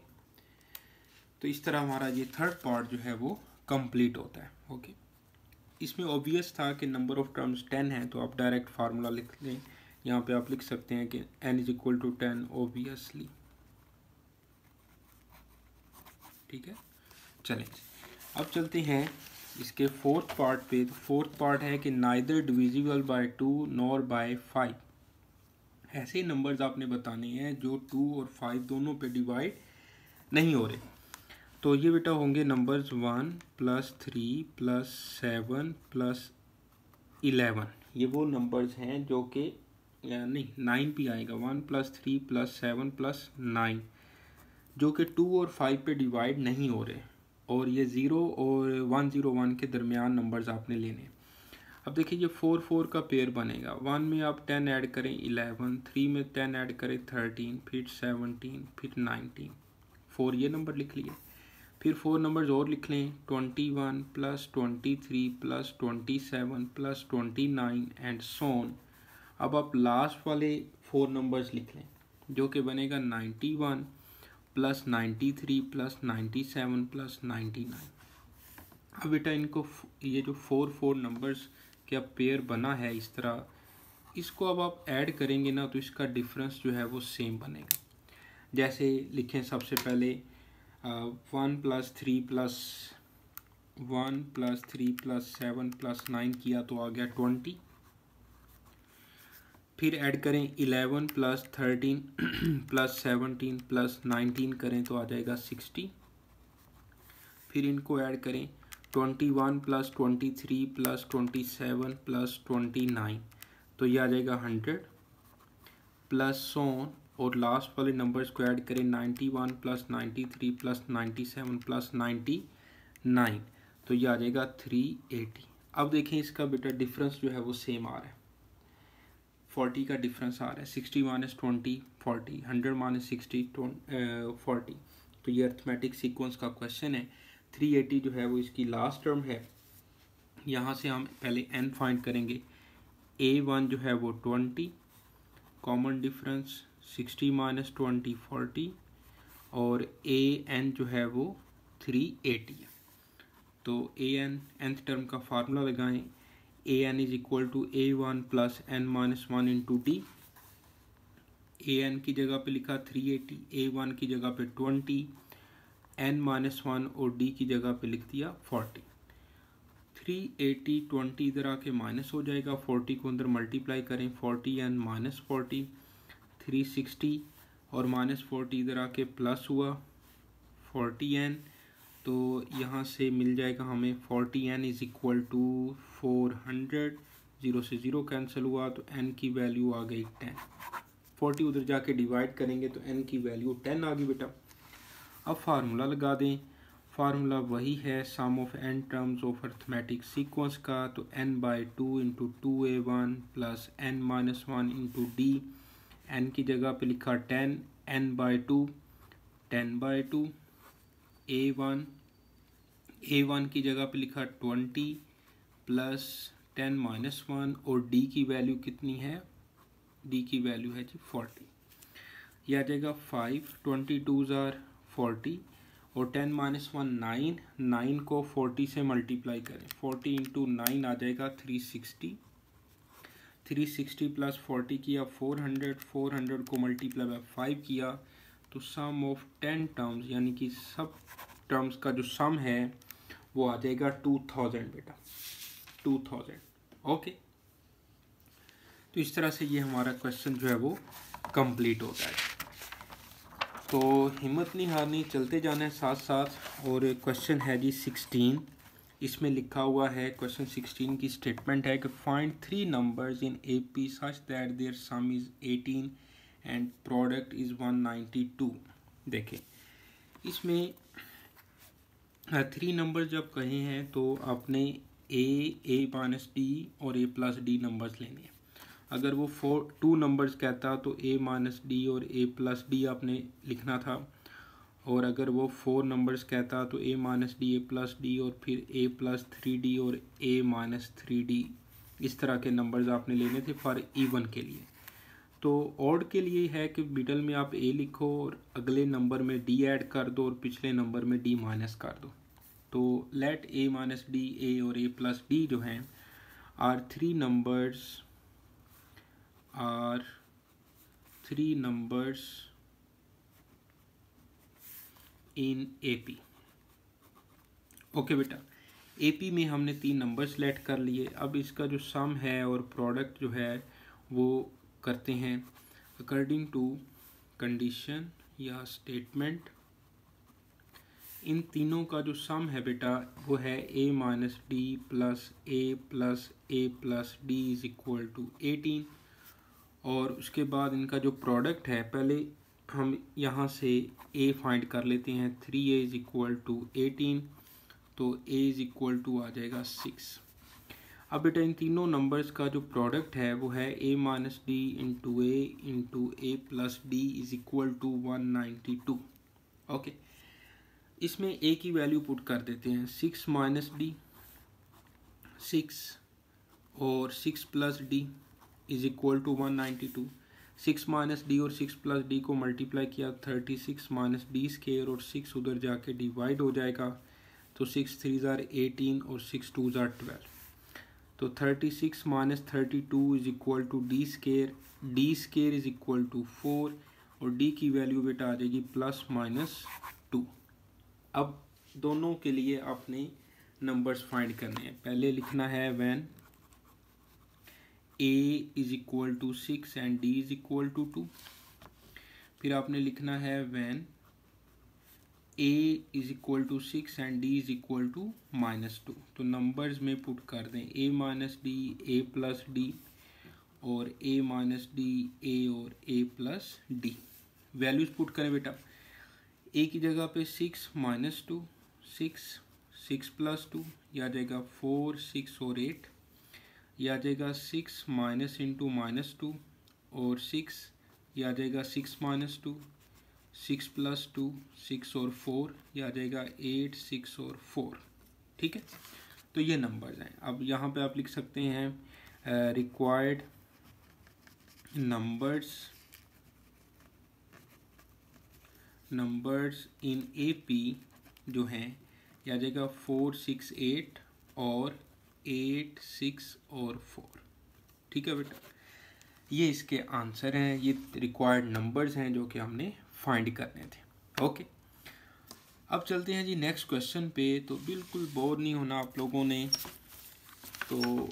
तो इस तरह हमारा ये थर्ड पार्ट जो है वो कंप्लीट होता है। ओके इसमें ऑब्वियस था कि नंबर ऑफ़ टर्म्स टेन है तो आप डायरेक्ट फार्मूला लिख लें। यहाँ पे आप लिख सकते हैं कि N is equal to ten obviously ठीक है? चलें। अब चलते हैं इसके फोर्थ पार्ट पे। तो फोर्थ पार्ट है कि neither divisible by two nor by five ऐसे नंबर्स आपने बताने हैं जो टू और फाइव दोनों पे डिवाइड नहीं हो रहे। तो ये बेटा होंगे numbers one plus three plus seven plus eleven ये वो नंबर्स हैं जो कि नहीं नाइन भी आएगा। One plus three plus seven plus nine जो कि टू और फाइव पे डिवाइड नहीं हो रहे और ये ज़ीरो और वन ज़ीरो वन के दरमियान नंबर्स आपने लेने अब देखिए ये फोर फोर का पेयर बनेगा। वन में आप टेन ऐड करें इलेवन थ्री में टेन ऐड करें थर्टीन फिर सेवनटीन फिर नाइनटीन फोर ये नंबर लिख लिए। फिर फोर नंबर्स और लिख लें। Twenty one plus twenty three plus twenty seven plus twenty nine and so on अब आप लास्ट वाले फोर नंबर्स लिख लें, जो कि बनेगा ninety one plus ninety three, plus ninety seven, plus ninety nine. अब बेटा इनको ये जो फोर फोर नंबर्स का पेयर बना है इस तरह, इसको अब आप ऐड करेंगे ना तो इसका डिफरेंस जो है वो सेम बनेगा। जैसे लिखें सबसे पहले one plus three plus one plus three plus seven plus nine किया तो आ गया ट्वेंटी। फिर ऐड करें eleven plus thirteen, plus seventeen, plus nineteen करें तो आ जाएगा सिक्सटी। फिर इनको ऐड करें twenty one plus twenty three plus twenty seven plus twenty nine तो ये आ जाएगा हंड्रेड। प्लस सोन और लास्ट वाले नंबर्स को ऐड करें ninety one plus ninety three plus ninety seven plus ninety nine तो ये आ जाएगा थ्री एटी। अब देखें इसका बेटा डिफरेंस जो है वो सेम आ रहा है। फोर्टी का डिफरेंस आ रहा है। Sixty minus twenty forty hundred minus sixty forty तो ये अर्थमेटिक सीक्वेंस का क्वेश्चन है। थ्री एटी जो है वो इसकी लास्ट टर्म है। यहाँ से हम पहले एन फाइंड करेंगे। ए वन जो है वो twenty common difference sixty minus twenty forty और ए एन जो है वो थ्री एटी है। तो ए एन एंथ टर्म का फार्मूला लगाएँ। A N is equal to A one plus N minus one into D A N की जगह पे लिखा थ्री एटी ए वन की जगह पे ट्वेंटी एन माइनस वन और डी की जगह पे लिख दिया फोर्टी थ्री एटी ट्वेंटी इधर आके माइनस हो जाएगा फोर्टी को अंदर मल्टीप्लाई करें forty N minus forty three sixty और माइनस फोर्टी इधर आके प्लस हुआ फोर्टी एन तो यहाँ से मिल जाएगा हमें forty N is equal to four hundred zero से ज़ीरो कैंसिल हुआ तो एन की वैल्यू आ गई टेन फोर्टी उधर जाके डिवाइड करेंगे तो एन की वैल्यू टेन आ गई बेटा. अब फार्मूला लगा दें. फार्मूला वही है sum of N terms of arithmetic sequence का तो N by two into two A one plus N minus one into D N की जगह पे लिखा ten N by two ten by two A one A one की जगह पे लिखा twenty plus ten minus one और डी की वैल्यू कितनी है? डी की वैल्यू है जी फोर्टी यह आ जाएगा फाइव ट्वेंटी टू ज़ार फोर्टी और ten minus one nine nine को फोर्टी से मल्टीप्लाई करें. फोर्टी इंटू नाइन आ जाएगा three sixty three sixty plus forty किया फोर हंड्रेड फोर हंड्रेड को मल्टीप्लाई बाय फाइव किया तो सम ऑफ़ टेन टर्म्स यानी कि सब टर्म्स का जो सम है वो आ जाएगा टू थाउज़ेंड बेटा। टू थाउज़ेंड ओके तो इस तरह से ये हमारा क्वेश्चन जो है वो कंप्लीट होता है। तो हिम्मत नहीं हारनी, चलते जाना है साथ साथ और क्वेश्चन है जी सिक्सटीन इसमें लिखा हुआ है क्वेश्चन सिक्सटीन की स्टेटमेंट है कि find three numbers in A P such that their sum is eighteen and product is one ninety two देखें इसमें थ्री नंबर जब कहे हैं तो आपने ए ए माइनस डी और ए प्लस डी नंबर्स लेने हैं। अगर वो फोर टू नंबर्स कहता तो ए माइनस डी और ए प्लस डी आपने लिखना था। और अगर वो फोर नंबर्स कहता तो A minus D A plus D और फिर ए प्लस थ्री डी और ए माइनस थ्री डी इस तरह के नंबर्स आपने लेने थे फॉर ईवन के लिए। तो ऑड के लिए है कि मिडल में आप ए लिखो और अगले नंबर में डी ऐड कर दो और पिछले नंबर में डी माइनस कर दो। तो let A minus D A और ए प्लस डी जो हैं are three numbers are three numbers in A P okay बेटा ए पी में हमने तीन नंबर सेलेक्ट कर लिए। अब इसका जो सम है और प्रोडक्ट जो है, वो करते हैं। अकॉर्डिंग टू कंडीशन या स्टेटमेंट इन तीनों का जो सम है बेटा, वो है A minus D plus A plus A plus D is equal to eighteen और उसके बाद इनका जो प्रोडक्ट है, पहले हम यहाँ से ए फाइंड कर लेते हैं। Three A is equal to eighteen तो ए इज़ इक्वल टू आ जाएगा सिक्स अब बेटा इन तीनों नंबर्स का जो प्रोडक्ट है, वो है A minus D into A into A plus D is equal to one ninety two okay इसमें ए की वैल्यू पुट कर देते हैं। सिक्स माइनस डी सिक्स और six plus D is equal to one ninety two six minus D और six plus D को multiply किया thirty six minus D square और सिक्स उधर जाके डिवाइड हो जाएगा। तो सिक्स थ्री ज़ार एटीन और सिक्स टू ज़ार ट्वेल्व तो thirty six minus thirty two is equal to D square D square is equal to four और डी की वैल्यू बेटा आ जाएगी प्लस माइनस टू अब दोनों के लिए आपने नंबर्स फाइंड करने हैं। पहले लिखना है when A is equal to six and D is equal to two फिर आपने लिखना है when A is equal to six and D is equal to minus two तो नंबर्स में पुट कर दें. A minus D A plus D और ए minus D A और A plus D values put करें बेटा. ए की जगह पे six minus two six six plus two यह आ जाएगा फोर सिक्स और एट यह आ जाएगा six minus into minus two और सिक्स यह आ जाएगा six minus two six plus two, six और फोर यह आ जाएगा एट, सिक्स और फोर। ठीक है? तो ये नंबर्स हैं। अब यहाँ पे आप लिख सकते हैं required numbers numbers in A P जो हैं यह आ जाएगा फोर सिक्स एट और एट सिक्स और फोर ठीक है बेटा? ये इसके आंसर हैं, ये रिक्वायर्ड नंबर्स हैं जो कि हमने फाइंड करने थे। ओके अब चलते हैं जी नेक्स्ट क्वेश्चन पे। तो बिल्कुल बोर नहीं होना आप लोगों ने। तो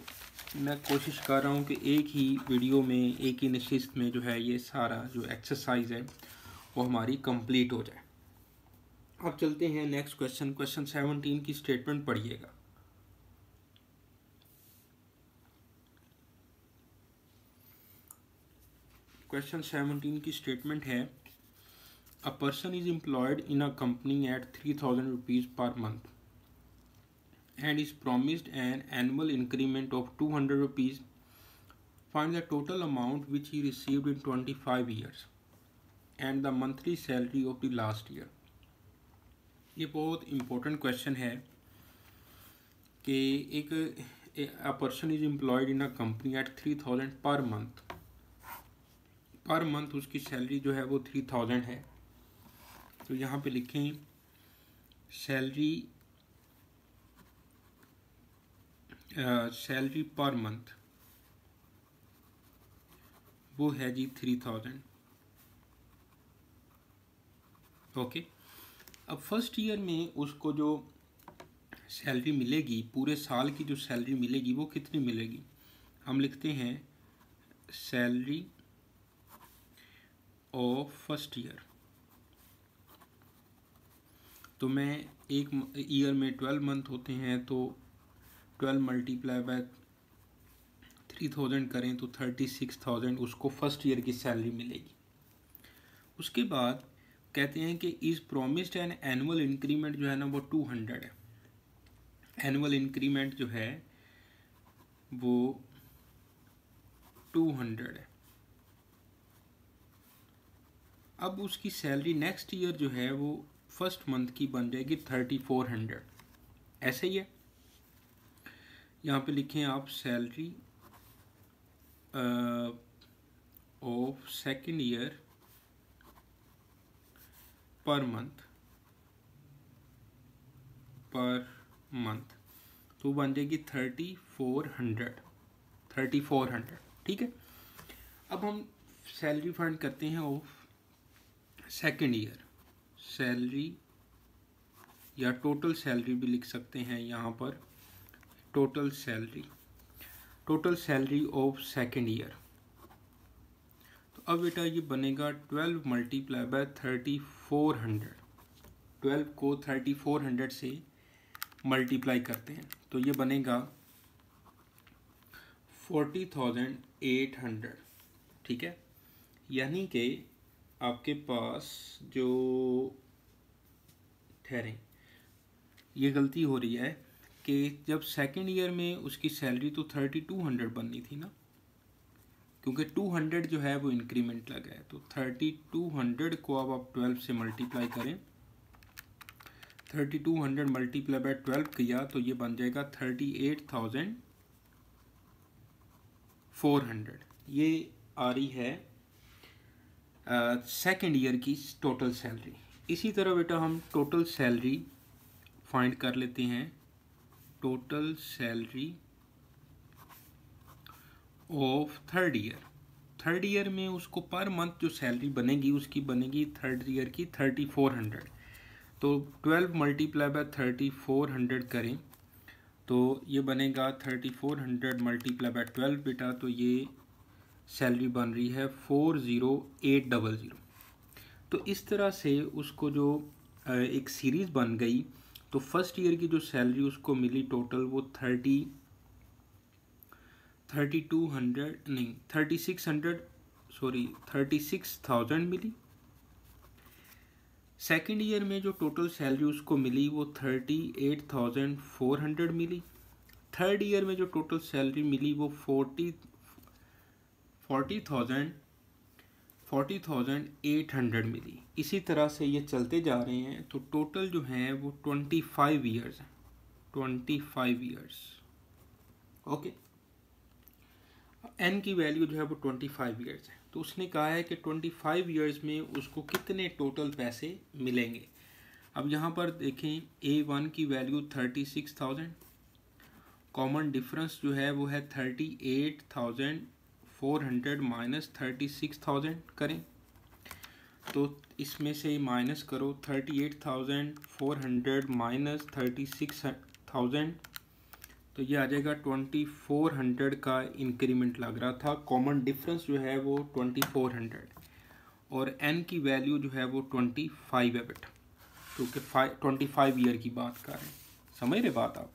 मैं कोशिश कर रहा हूँ कि एक ही वीडियो में, एक ही नशिस्त में जो है ये सारा जो एक्सरसाइज है, वो हमारी कंप्लीट हो जाए। अब चलते हैं नेक्स्ट क्वेश्चन क्वेश्चन सेवनटीन की स्टेटमेंट पढ़िएगा। क्वेश्चन सेवनटीन की स्टेटमेंट है a person is employed in a company at 3000 rupees per month and is promised an annual increment of 200 rupees find the total amount which he received in 25 years and the monthly salary of the last year ये बहुत important question है कि एक a person is employed in a company at three thousand per month per month उसकी salary जो है वो three thousand है तो यहाँ पे लिखें सैलरी सैलरी पर मंथ वो है जी थ्री थाउज़ेंड ओके अब फ़र्स्ट ईयर में उसको जो सैलरी मिलेगी, पूरे साल की जो सैलरी मिलेगी, वो कितनी मिलेगी? हम लिखते हैं सैलरी ऑफ़ फ़र्स्ट ईयर तो मैं एक ईयर में ट्वेल्व मंथ होते हैं तो twelve multiply by three thousand करें तो थर्टी सिक्स थाउज़ेंड उसको फ़र्स्ट ईयर की सैलरी मिलेगी। उसके बाद कहते हैं कि is promised an annual increment जो है ना, वो टू हंड्रेड है। एनुअल इंक्रीमेंट जो है, वो टू हंड्रेड है। अब उसकी सैलरी नेक्स्ट ईयर जो है, वो फ़र्स्ट मंथ की बन जाएगी थर्टी फोर हंड्रेड। ऐसे ही है। यहाँ पे लिखें आप salary of second year per month per month तो बन जाएगी thirty four hundred, thirty four hundred, ठीक है? अब हम सैलरी फंड करते हैं ऑफ़ सेकेंड ईयर सैलरी या टोटल सैलरी भी लिख सकते हैं यहाँ पर। Total salary total salary of second year तो अब बेटा ये बनेगा twelve multiply by thirty four hundred twelve को थर्टी फोर हंड्रेड से मल्टीप्लाई करते हैं। तो ये बनेगा फोर्टी थाउज़ेंड एट हंड्रेड ठीक है? यानी कि आपके पास जो ठहरें। ये गलती हो रही है कि जब सेकेंड ईयर में उसकी सैलरी तो थर्टी टू हंड्रेड बननी थी ना, क्योंकि टू हंड्रेड जो है वो इंक्रीमेंट लगा है। तो थर्टी टू हंड्रेड को अब आप ट्वेल्व से मल्टीप्लाई करें। Thirty two hundred multiply by twelve किया तो ये बन जाएगा thirty eight thousand four hundred ये आ रही है सेकेंड ईयर की टोटल सैलरी। इसी तरह बेटा हम टोटल सैलरी फाइंड कर लेते हैं। Total salary of third year. Third year में उसको पर मंथ जो सैलरी बनेगी, उसकी बनेगी थर्ड ईयर की थर्टी फोर हंड्रेड। तो twelve multiply by thirty four hundred करें तो ये बनेगा thirty four hundred multiply by twelve बेटा तो ये सैलरी बन रही है four zero eight double zero तो इस तरह से उसको जो एक सीरीज़ बन गई तो फ़र्स्ट ईयर की जो सैलरी उसको मिली टोटल वो थर्टी थर्टी टू हंड्रेड नहीं thirty six hundred sorry thirty six thousand मिली। सेकेंड ईयर में जो टोटल सैलरी उसको मिली वो thirty eight thousand four hundred मिली। थर्ड ईयर में जो टोटल सैलरी मिली वो forty forty thousand forty thousand eight hundred मिली। इसी तरह से ये चलते जा रहे हैं तो टोटल जो है वो ट्वेंटी फाइव ईयर्स हैं। Twenty five years okay N की वैल्यू जो है वो ट्वेंटी फाइव ईयर्स है। तो उसने कहा है कि ट्वेंटी फाइव ईयर्स में उसको कितने टोटल पैसे मिलेंगे? अब यहाँ पर देखें ए वन की value thirty six thousand common difference जो है वो है thirty eight thousand four hundred minus thirty six thousand करें। तो इसमें से माइनस करो thirty eight thousand, four hundred minus thirty six thousand. तो ये आ जाएगा ट्वेंटी फोर हंड्रेड का इंक्रीमेंट लग रहा था। कॉमन डिफरेंस जो है वो ट्वेंटी फोर हंड्रेड और एन की वैल्यू जो है वो ट्वेंटी फाइव है बेटा। क्योंकि फाइव, ट्वेंटी फाइव ईयर की बात कर रहे हैं। समझ रहे बात आप?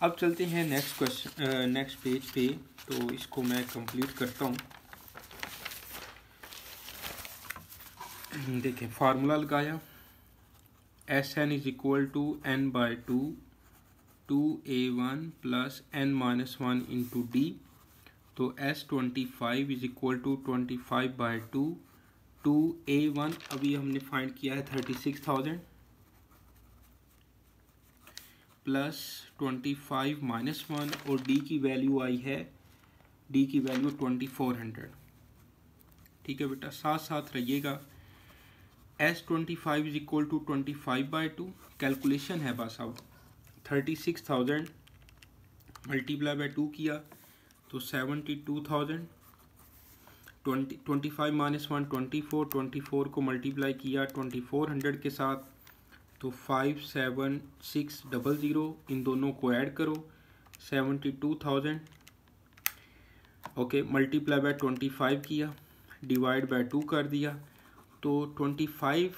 अब चलते हैं नेक्स्ट क्वेश्चन नेक्स्ट पेज पे। तो इसको मैं कंप्लीट करता हूँ। देखें फार्मूला लगाया। S n is equal to n by two two a one plus n minus one into d तो S twenty five is equal to twenty five by two two a one अभी हमने find किया है thirty six thousand plus twenty five minus one और D की value आई है, d की वैल्यू ट्वेंटी फोर हंड्रेड। ठीक है बेटा साथ साथ रहिएगा। S twenty five is equal to twenty five by two calculation है बस अब। Thirty six thousand multiply by two किया तो seventy two thousand twenty twenty five minus one twenty four twenty four को मल्टीप्लाई किया ट्वेंटी फोर हंड्रेड के साथ। तो five seven six double zero इन दोनों को ऐड करो seventy two thousand okay multiply by twenty five किया डिवाइड बाय टू कर दिया तो ट्वेंटी फाइव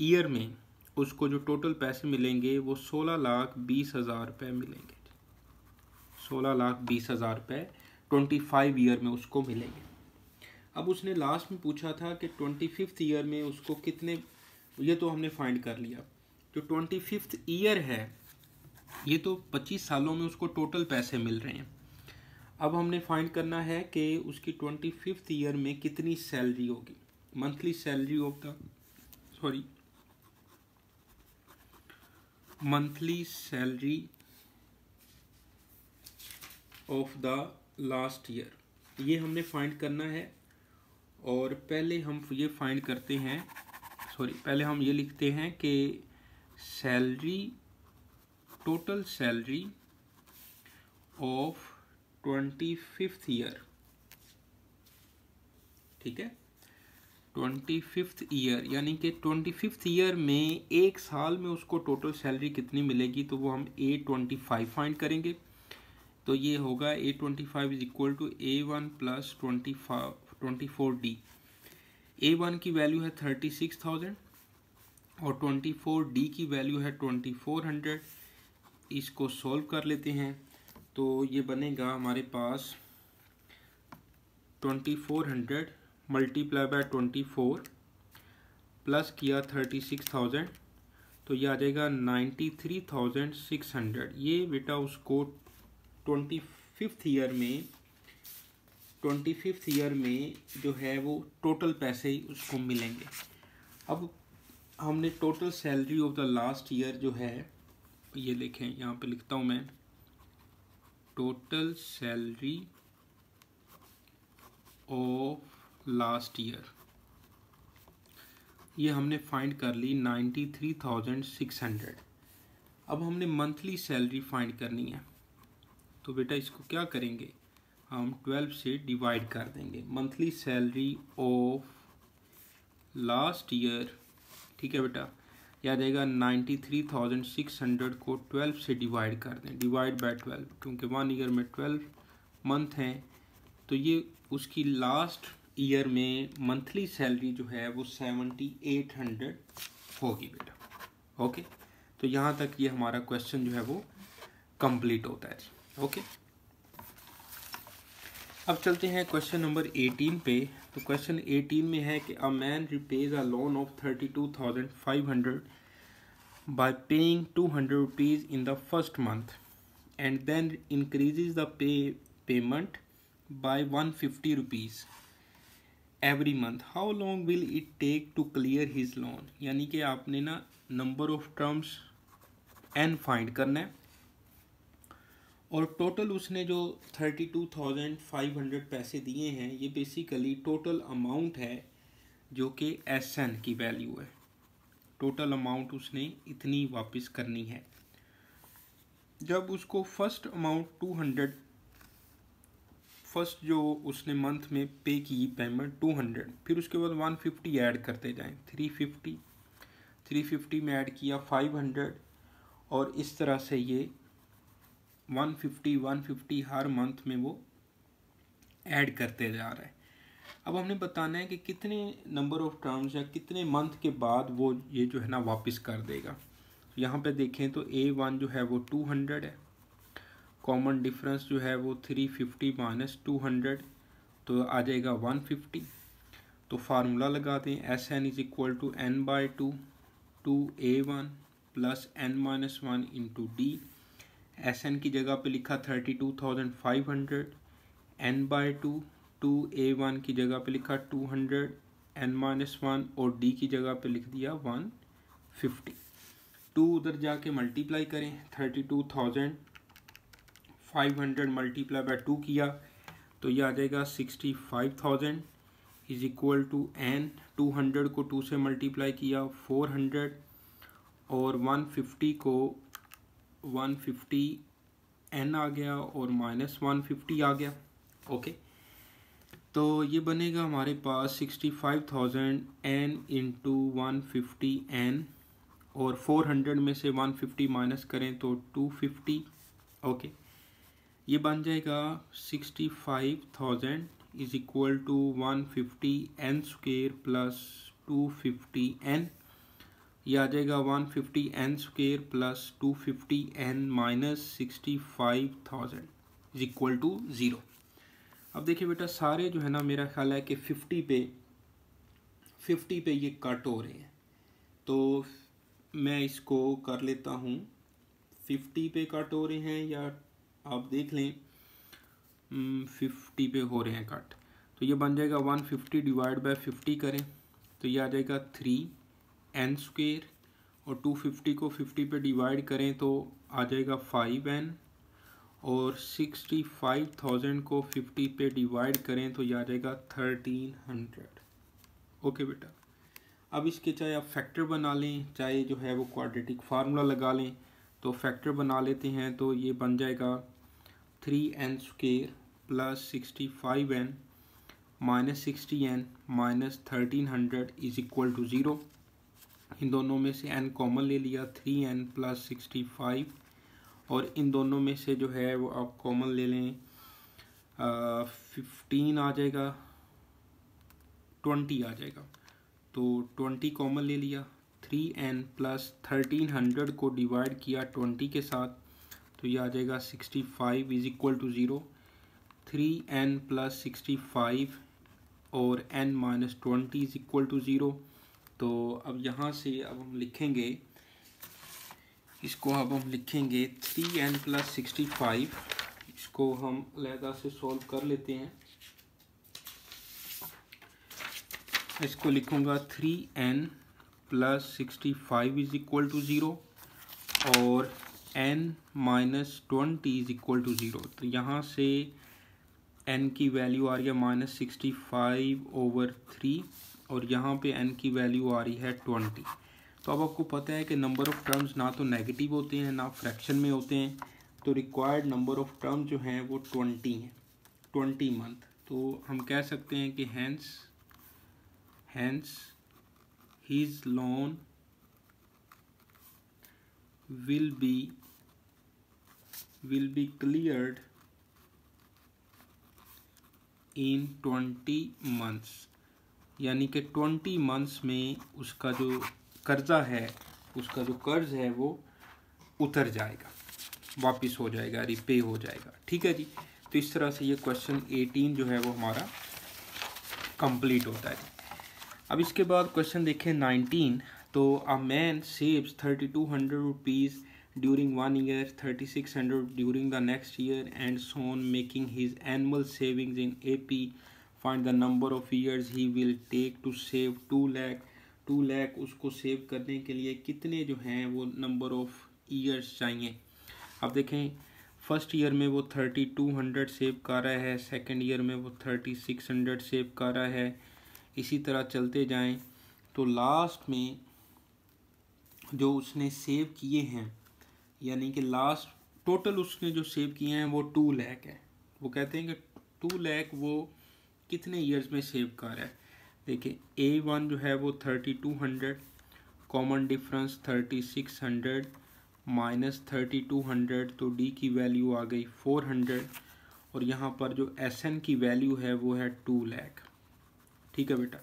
ईयर में उसको जो टोटल पैसे मिलेंगे, वो सोलह लाख बीस हज़ार रुपये मिलेंगे सोलह लाख बीस हज़ार रुपये ट्वेंटी फाइव ईयर में उसको मिलेंगे। अब उसने लास्ट में पूछा था कि ट्वेंटी फिफ्थ ईयर में उसको कितने ये तो हमने फाइंड कर लिया। जो ट्वेंटी फिफ्थ ईयर है, ये तो पच्चीस सालों में उसको टोटल पैसे मिल रहे हैं। अब हमने फाइंड करना है कि उसकी ट्वेंटी फिफ्थ ईयर में कितनी सैलरी होगी। Monthly salary of the sorry monthly salary of the last year ये हमने फाइंड करना है, और पहले हम ये फाइंड करते हैं सॉरी पहले हम ये लिखते हैं कि salary total salary of twenty fifth year ठीक है? ट्वेंटी फिफ्थ ईयर यानी कि ट्वेंटी फिफ्थ ईयर में एक साल में उसको टोटल सैलरी कितनी मिलेगी तो वो हम ए ट्वेंटी फाइव फाइंड करेंगे। तो ये होगा a twenty five is equal to a one plus twenty five twenty four d a one की वैल्यू है थर्टी सिक्स थाउज़ेंड और ट्वेंटी फोर डी की वैल्यू है ट्वेंटी फोर हंड्रेड इसको सॉल्व कर लेते हैं। तो ये बनेगा हमारे पास twenty four hundred multiply by twenty four plus किया थर्टी सिक्स थाउज़ेंड तो ये आ जाएगा ninety three thousand six hundred ये बेटा उसको ट्वेंटी फिफ्थ ईयर में ट्वेंटी फिफ्थ ईयर में जो है वो टोटल पैसे ही उसको मिलेंगे। अब हमने total salary of the last year जो है, ये देखें, यहाँ पे लिखता हूँ मैं। Total salary of last year. ये हमने फाइंड कर ली ninety three thousand six hundred. अब हमने मंथली सैलरी फाइंड करनी है। तो बेटा इसको क्या करेंगे? हम ट्वेल्व से डिवाइड कर देंगे। Monthly salary of last year ठीक है बेटा? याद आएगा ninety three thousand six hundred को ट्वेल्व से डिवाइड कर दें। डिवाइड बाय ट्वेल्व क्योंकि वन ईयर में ट्वेल्व मंथ हैं तो ये उसकी लास्ट ईयर में मंथली सैलरी जो है, वो सेवेंटी एट हंड्रेड होगी बेटा। ओके तो यहाँ तक ये हमारा क्वेश्चन जो है, वो कंप्लीट होता है जी। ओके अब चलते हैं क्वेश्चन नंबर 18 पे। तो क्वेश्चन 18 में है कि a man repays a loan of thirty two thousand five hundred by paying two hundred rupees in the first month and then increases the pay payment by one fifty rupees every month how long will it take to clear his loan यानी कि आपने ना number of terms n find करना है। और total उसने जो thirty two thousand five hundred पैसे दिए हैं, ये बेसिकली टोटल अमाउंट है जो कि एस एन की वैल्यू है। टोटल अमाउंट उसने इतनी वापस करनी है। जब उसको first amount two hundred first जो उसने मंथ में पे की पेमेंट टू हंड्रेड फिर उसके बाद वन फिफ्टी ऐड करते जाएँ थ्री फिफ्टी थ्री फिफ्टी में ऐड किया फाइव हंड्रेड और इस तरह से ये वन फिफ्टी वन फिफ्टी हर मंथ में वो ऐड करते जा रहा है। अब हमने बताना है कि कितने नंबर ऑफ़ टर्म्स या कितने मंथ के बाद वो ये जो है ना वापस कर देगा। यहाँ पे देखें तो ए वन जो है वो टू हंड्रेड है। कॉमन डिफरेंस जो है वो three fifty minus two hundred तो आ जाएगा वन फिफ्टी तो फार्मूला लगा दें S n is equal to n by two two a one plus n minus one into d S n की जगह पे लिखा thirty two thousand five hundred n by two two a one की जगह पे लिखा two hundred n minus one और D की जगह पे लिख दिया वन फिफ्टी टू उधर जाके मल्टीप्लाई करें thirty two thousand five hundred multiply by two किया तो ये आ जाएगा sixty five thousand is equal to n two hundred को टू से मल्टीप्लाई किया फोर हंड्रेड और वन फिफ्टी को वन फिफ्टी एन आ गया और माइनस वन फिफ्टी आ गया। ओके। तो ये बनेगा हमारे पास sixty five thousand n into one fifty n और फोर हंड्रेड में से वन फिफ्टी माइनस करें तो टू फिफ्टी। ओके। ये बन जाएगा sixty five thousand is equal to one fifty n square plus two fifty n ये आ जाएगा one fifty n square plus two fifty n minus sixty five thousand is equal to zero. अब देखिए बेटा, सारे जो है ना, मेरा ख्याल है कि फिफ्टी पे फिफ्टी पे ये कट हो रहे हैं। तो मैं इसको कर लेता हूँ। फिफ्टी पे कट हो रहे हैं या आप देख लें फिफ्टी पे हो रहे हैं कट। तो ये बन जाएगा one fifty divide by fifty करें। तो ये आ जाएगा थ्री। एन स्क्वेयर और टू फिफ्टी को फिफ्टी पे डिवाइड करें तो आ जाएगा फाइव एन और सिक्सटी फाइव थाउज़ेंड को फिफ्टी पे डिवाइड करें तो यह आ जाएगा थर्टीन हंड्रेड ओके बेटा? अब इसके चाहे आप फैक्टर बना लें, चाहे जो है वो क्वाड्रेटिक फार्मूला लगा लें तो फैक्टर बना लेते हैं तो ये बन जाएगा three n square plus sixty five n minus sixty n minus thirteen hundred is equal to zero इन दोनों में से एन कॉमन ले लिया three n plus sixty five और इन दोनों में से जो है, वो आप कॉमन ले लें। फिफ्टीन आ जाएगा ट्वेंटी आ जाएगा। तो ट्वेंटी कॉमन ले लिया three n plus thirteen hundred को डिवाइड किया ट्वेंटी के साथ तो ये आ जाएगा sixty five is equal to zero three n plus sixty five और n minus twenty is equal to zero तो अब यहाँ से अब हम लिखेंगे, इसको अब हम लिखेंगे three n plus sixty five इसको हम अलहदा से सॉल्व कर लेते हैं। इसको लिखूँगा three n plus sixty five is equal to zero और n minus twenty is equal to zero तो यहाँ से एन की वैल्यू आ रही है minus sixty five over three और यहाँ पे एन की वैल्यू आ रही है ट्वेंटी तो अब आपको पता है कि नंबर ऑफ़ टर्म्स ना तो नेगेटिव होते हैं, ना फ्रैक्शन में होते हैं. तो रिक्वायर्ड नंबर ऑफ़ टर्म जो हैं वो ट्वेंटी हैं. ट्वेंटी मंथ तो हम कह सकते हैं कि hence hence his loan will be will be cleared in twenty months यानी कि ट्वेंटी मंथ्स में उसका जो कर्ज़ा है, उसका जो कर्ज़ है, वो उतर जाएगा। वापस हो जाएगा रिपे हो जाएगा। ठीक है जी? तो इस तरह से ये क्वेश्चन एटीन जो है, वो हमारा कंप्लीट होता है। अब इसके बाद क्वेश्चन देखें नाइनटीन तो a man saves thirty two hundred rupees during one year 3600 during the next year and so on, making his savings in a ap find the number of years he will take to save 2 lakh 2 lakh उसको save करने के लिए कितने जो हैं वो number of years चाहिए। अब देखें फ़र्स्ट ईयर में वो थर्टी टू हंड्रेड सेव कर रहा है सेकंड ईयर में वो थर्टी सिक्स हंड्रेड सेव कर रहा है। इसी तरह चलते जाएँ तो लास्ट में जो उसने सेव किए हैं, यानी कि लास्ट टोटल उसने जो सेव किए हैं वो टू लैख है। वो कहते हैं कि टू लैख वो कितने ईयर्स में सेव कर रहा है? देखिए ए वन जो है वो thirty two hundred common difference thirty six hundred minus thirty two hundred तो डी की वैल्यू आ गई फोर हंड्रेड और यहाँ पर जो एस एन की वैल्यू है वो है टू लैख ठीक है बेटा?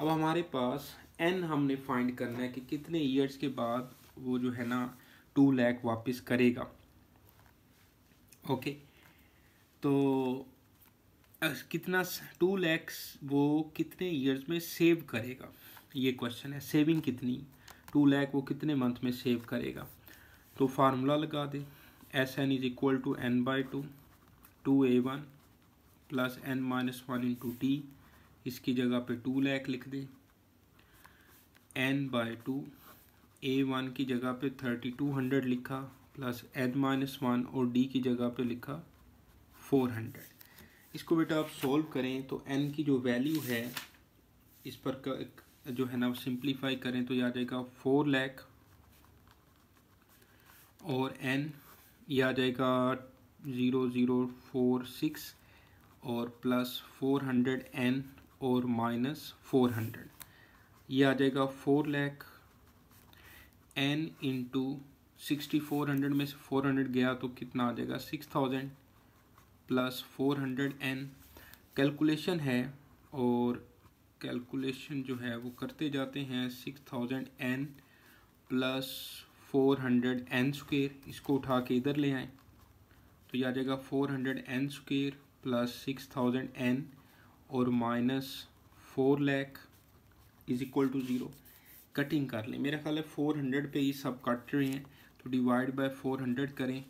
अब हमारे पास एन हमने फाइंड करना है कि कितने ईयर्स के बाद वो जो है ना टू लैख वापस करेगा। ओके तो कितना टू लैक्स वो कितने ईयर्स में सेव करेगा? ये क्वेश्चन है सेविंग कितनी? टू लैख वो कितने मंथ में सेव करेगा? तो फार्मूला लगा दे। S N is equal to N by two two A one plus N minus one into T इसकी जगह पे टू लैख लिख दे। N by two A one की जगह पे थर्टी टू हंड्रेड लिखा प्लस एन माइनस वन और डी की जगह पे लिखा फोर हंड्रेड इसको बेटा आप सोल्व करें तो एन की जो वैल्यू है, इस पर का जो है ना सिंप्लीफाई करें तो यह आ जाएगा फोर लैख और एन यह आ जाएगा ज़ीरो ज़ीरो फोर सिक्स और प्लस फोर हंड्रेड एन और माइनस फोर हंड्रेड यह आ जाएगा four lakh N into sixty four hundred में से फोर हंड्रेड गया तो कितना आ जाएगा six thousand plus four hundred N calculation है और कैलकुलेशन जो है वो करते जाते हैं six thousand N plus four hundred N square. इसको उठा के इधर ले आए। तो यह आ जाएगा four hundred N square plus six thousand N और minus four lakh is equal to zero. Cutting कर लें। मेरा ख्याल है फोर हंड्रेड पे ही सब कट रहे हैं। तो डिवाइड बाय फोर हंड्रेड करें।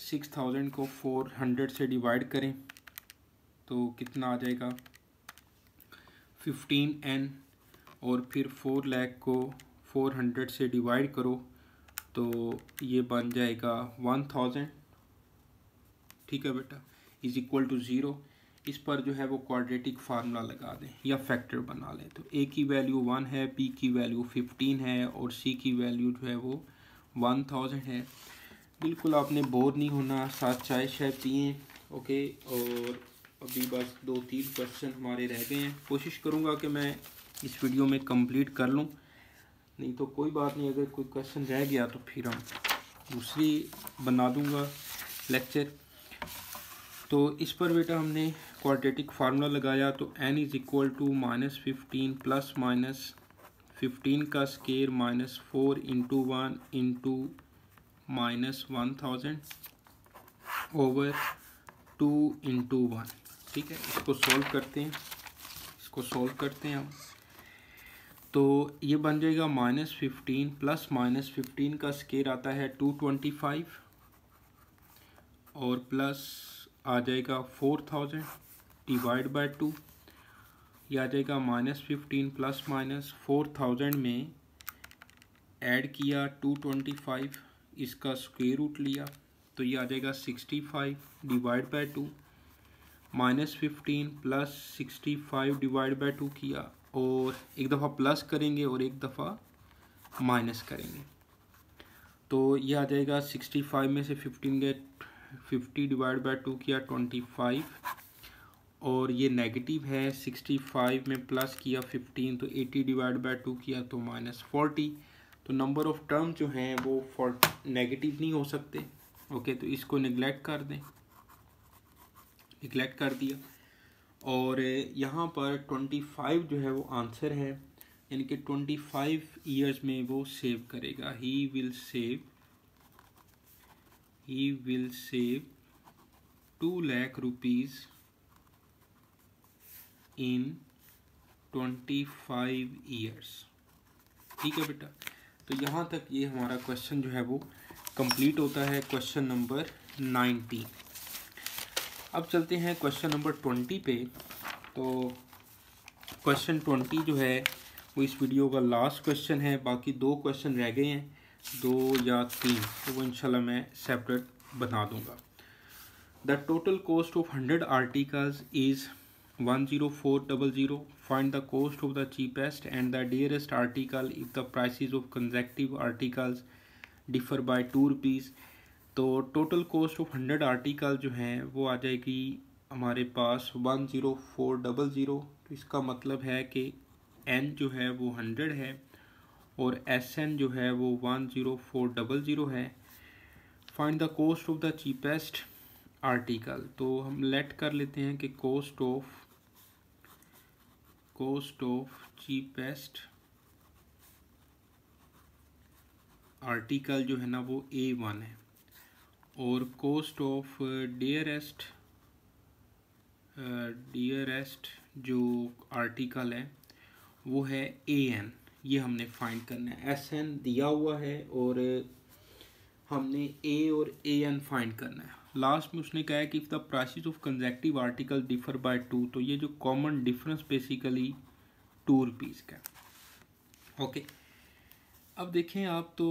सिक्स थाउज़ेंड को फोर हंड्रेड से डिवाइड करें तो कितना आ जाएगा? फिफ्टीन एन और फिर फोर लैख को फोर हंड्रेड से डिवाइड करो तो ये बन जाएगा वन थाउज़ेंड। ठीक है बेटा? Is equal to zero. इस पर जो है वो क्वाड्रेटिक फार्मूला लगा दें या फैक्टर बना लें। तो ए की वैल्यू वन है बी की वैल्यू फिफ्टीन है और सी की वैल्यू जो है वो वन थाउज़ेंड है। बिल्कुल आपने बोर नहीं होना, साथ चाय शाय पिए ओके और अभी बस दो तीन क्वेश्चन हमारे रह गए हैं। कोशिश करूँगा कि मैं इस वीडियो में कंप्लीट कर लूँ। नहीं तो कोई बात नहीं, अगर कोई क्वेश्चन रह गया तो फिर हम दूसरी बना दूँगा लेक्चर तो इस पर बेटा हमने क्वाड्रेटिक फार्मूला लगाया तो n is equal to minus fifteen plus minus fifteen का square minus four into one into minus one thousand over two into one ठीक है? इसको सॉल्व करते हैं। इसको सॉल्व करते हैं हम। तो ये बन जाएगा minus fifteen plus minus fifteen का स्केयर आता है टू ट्वेंटी फाइव और प्लस आ जाएगा four thousand divide by two ये आ जाएगा minus fifteen plus minus four thousand में ऐड किया टू ट्वेंटी फाइव इसका स्क्वेयर रूट लिया तो ये आ जाएगा sixty five divide by two minus fifteen plus sixty five divide by two किया, और एक दफ़ा प्लस करेंगे और एक दफ़ा माइनस करेंगे। तो ये आ जाएगा सिक्सटी फाइव में से फिफ्टीन गए फिफ्टी डिवाइड बाई टू किया ट्वेंटी फाइव और ये नेगेटिव है सिक्सटी फाइव में प्लस किया फिफ्टीन तो एटी डिवाइड बाई टू किया तो माइनस फोर्टी तो नंबर ऑफ़ टर्म जो हैं वो फॉर नेगेटिव नहीं हो सकते। ओके तो इसको निगलेक्ट कर दें। निगलेक्ट कर दिया। और यहाँ पर ट्वेंटी फाइव जो है वो आंसर है। यानी कि ट्वेंटी फाइव ईयर्स में वो सेव करेगा। He will save he will save two lakh rupees in twenty five years ठीक है बेटा? तो यहाँ तक ये हमारा क्वेश्चन जो है वो कंप्लीट होता है क्वेश्चन नंबर नाइनटीन अब चलते हैं क्वेश्चन नंबर ट्वेंटी पे. तो क्वेश्चन ट्वेंटी जो है, वो इस वीडियो का लास्ट क्वेश्चन है, बाकी दो क्वेश्चन रह गए हैं, दो या तीन तो वो इंशाल्लाह मैं सेपरेट बना दूँगा. The total cost of hundred articles is one zero four double zero find the cost of the cheapest and the dearest article if the prices of consecutive articles differ by two rupees तो total cost of hundred article जो हैं, वो आ जाएगी हमारे पास one zero four double zero तो इसका मतलब है कि एन जो है, वो हंड्रेड है और एस एन जो है, वो one zero four double zero है. Find the cost of the cheapest article तो हम लेट कर लेते हैं कि cost of cost of cheapest article जो है ना वो ए वन है। और कोस्ट ऑफ़ डियरेस्ट डियरेस्ट जो आर्टिकल है, वो है ए एन ये हमने फाइंड करना है। एस एन दिया हुआ है और हमने ए और ए एन फाइंड करना है। लास्ट में उसने कहा है कि if the prices of consecutive article differ by two तो ये जो common difference basically two rupees का ओके अब देखें आप तो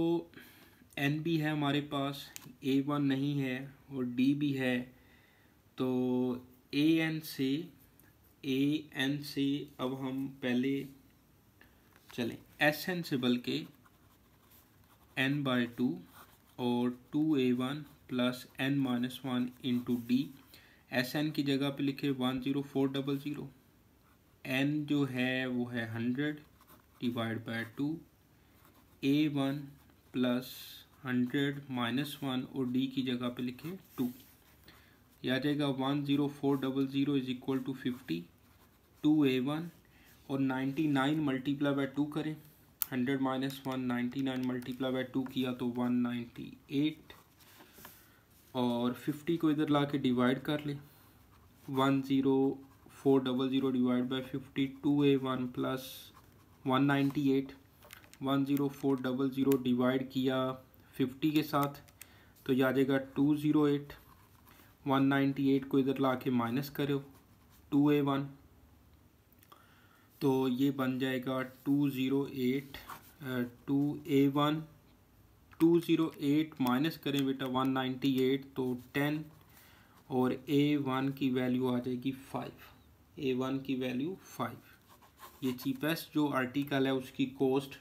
एन भी है हमारे पास ए वन नहीं है और डी भी है तो ए एन से ए एन से अब हम पहले चलें। एस एन से बल्कि एन बाय टू और two one plus N minus one into D S N की जगह पे लिखे one zero four double zero N जो है, वो है hundred divide by two A one plus hundred minus one और डी की जगह पे लिखे टू यह आ जाएगा one zero four double zero is equal to fifty two A one और ninety nine multiply by two करें. Hundred minus one ninety nine multiply by two किया तो वन नाइन्टी एट और फिफ्टी को इधर ला के डिवाइड कर ले। One zero four double zero divide by fifty two A one plus one ninety eight one zero four double zero divide किया फिफ्टी के साथ तो ये आ जाएगा two zero eight one ninety eight को इधर ला के माइनस करो टू ए वन तो ये बन जाएगा two zero eight two A one two zero eight minus करें बेटा वन नाइन्टी एट तो टेन और ए वन की वैल्यू आ जाएगी फाइव। ए वन की वैल्यू फाइव। ये चीपेस्ट जो आर्टिकल है, उसकी कॉस्ट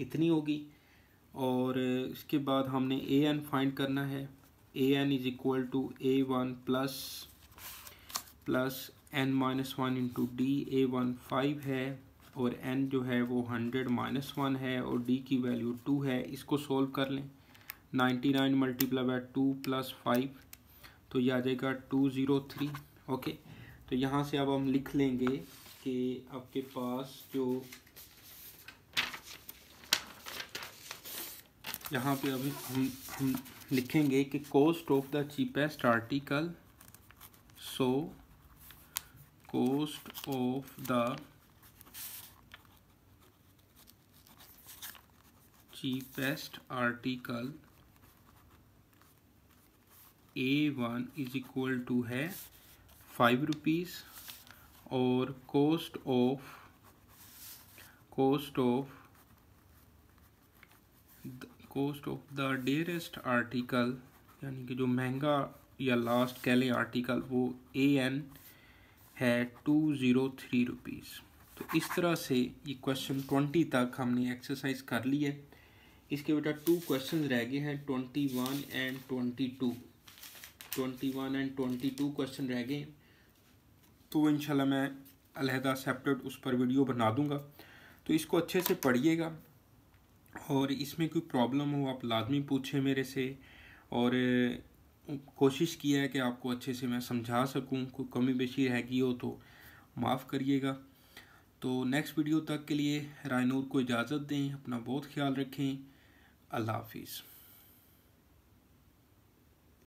इतनी होगी। और इसके बाद हमने ए एन फाइंड करना है। A N is equal to A one plus plus N minus one into D A one five है। और एन जो है वो हंड्रेड माइनस वन है और डी की वैल्यू टू है, इसको सोल्व कर लें। Ninety nine multiply by two plus five तो ये आ जाएगा टू ज़ीरो थ्री ओके तो यहाँ से अब हम लिख लेंगे कि आपके पास जो यहाँ पे अभी हम हम लिखेंगे कि cost of the cheapest article so cost of the article A one is equal to है फाइव रुपीज़ और cost of cost of cost of the dearest article यानी कि जो महँगा या लास्ट कह लें आर्टिकल वो ए एन है टू ज़ीरो थ्री रुपीज़ तो इस तरह से ये क्वेश्चन ट्वेंटी तक हमने एक्सरसाइज कर ली है। इसके बेटा टू क्वेश्चन रह गए हैं twenty one and twenty two twenty one and twenty two question रह गए। तो इंशाल्लाह मैं अलहदा सेपरेट उस पर वीडियो बना दूँगा। तो इसको अच्छे से पढ़िएगा। और इसमें कोई प्रॉब्लम हो, आप लाजमी पूछें मेरे से। और कोशिश किया है कि आपको अच्छे से मैं समझा सकूँ, कोई कमी बेशी रह गई हो तो माफ़ करिएगा। तो नेक्स्ट वीडियो तक के लिए रायनूर को इजाज़त दें, अपना बहुत ख्याल रखें। Allah Hafiz.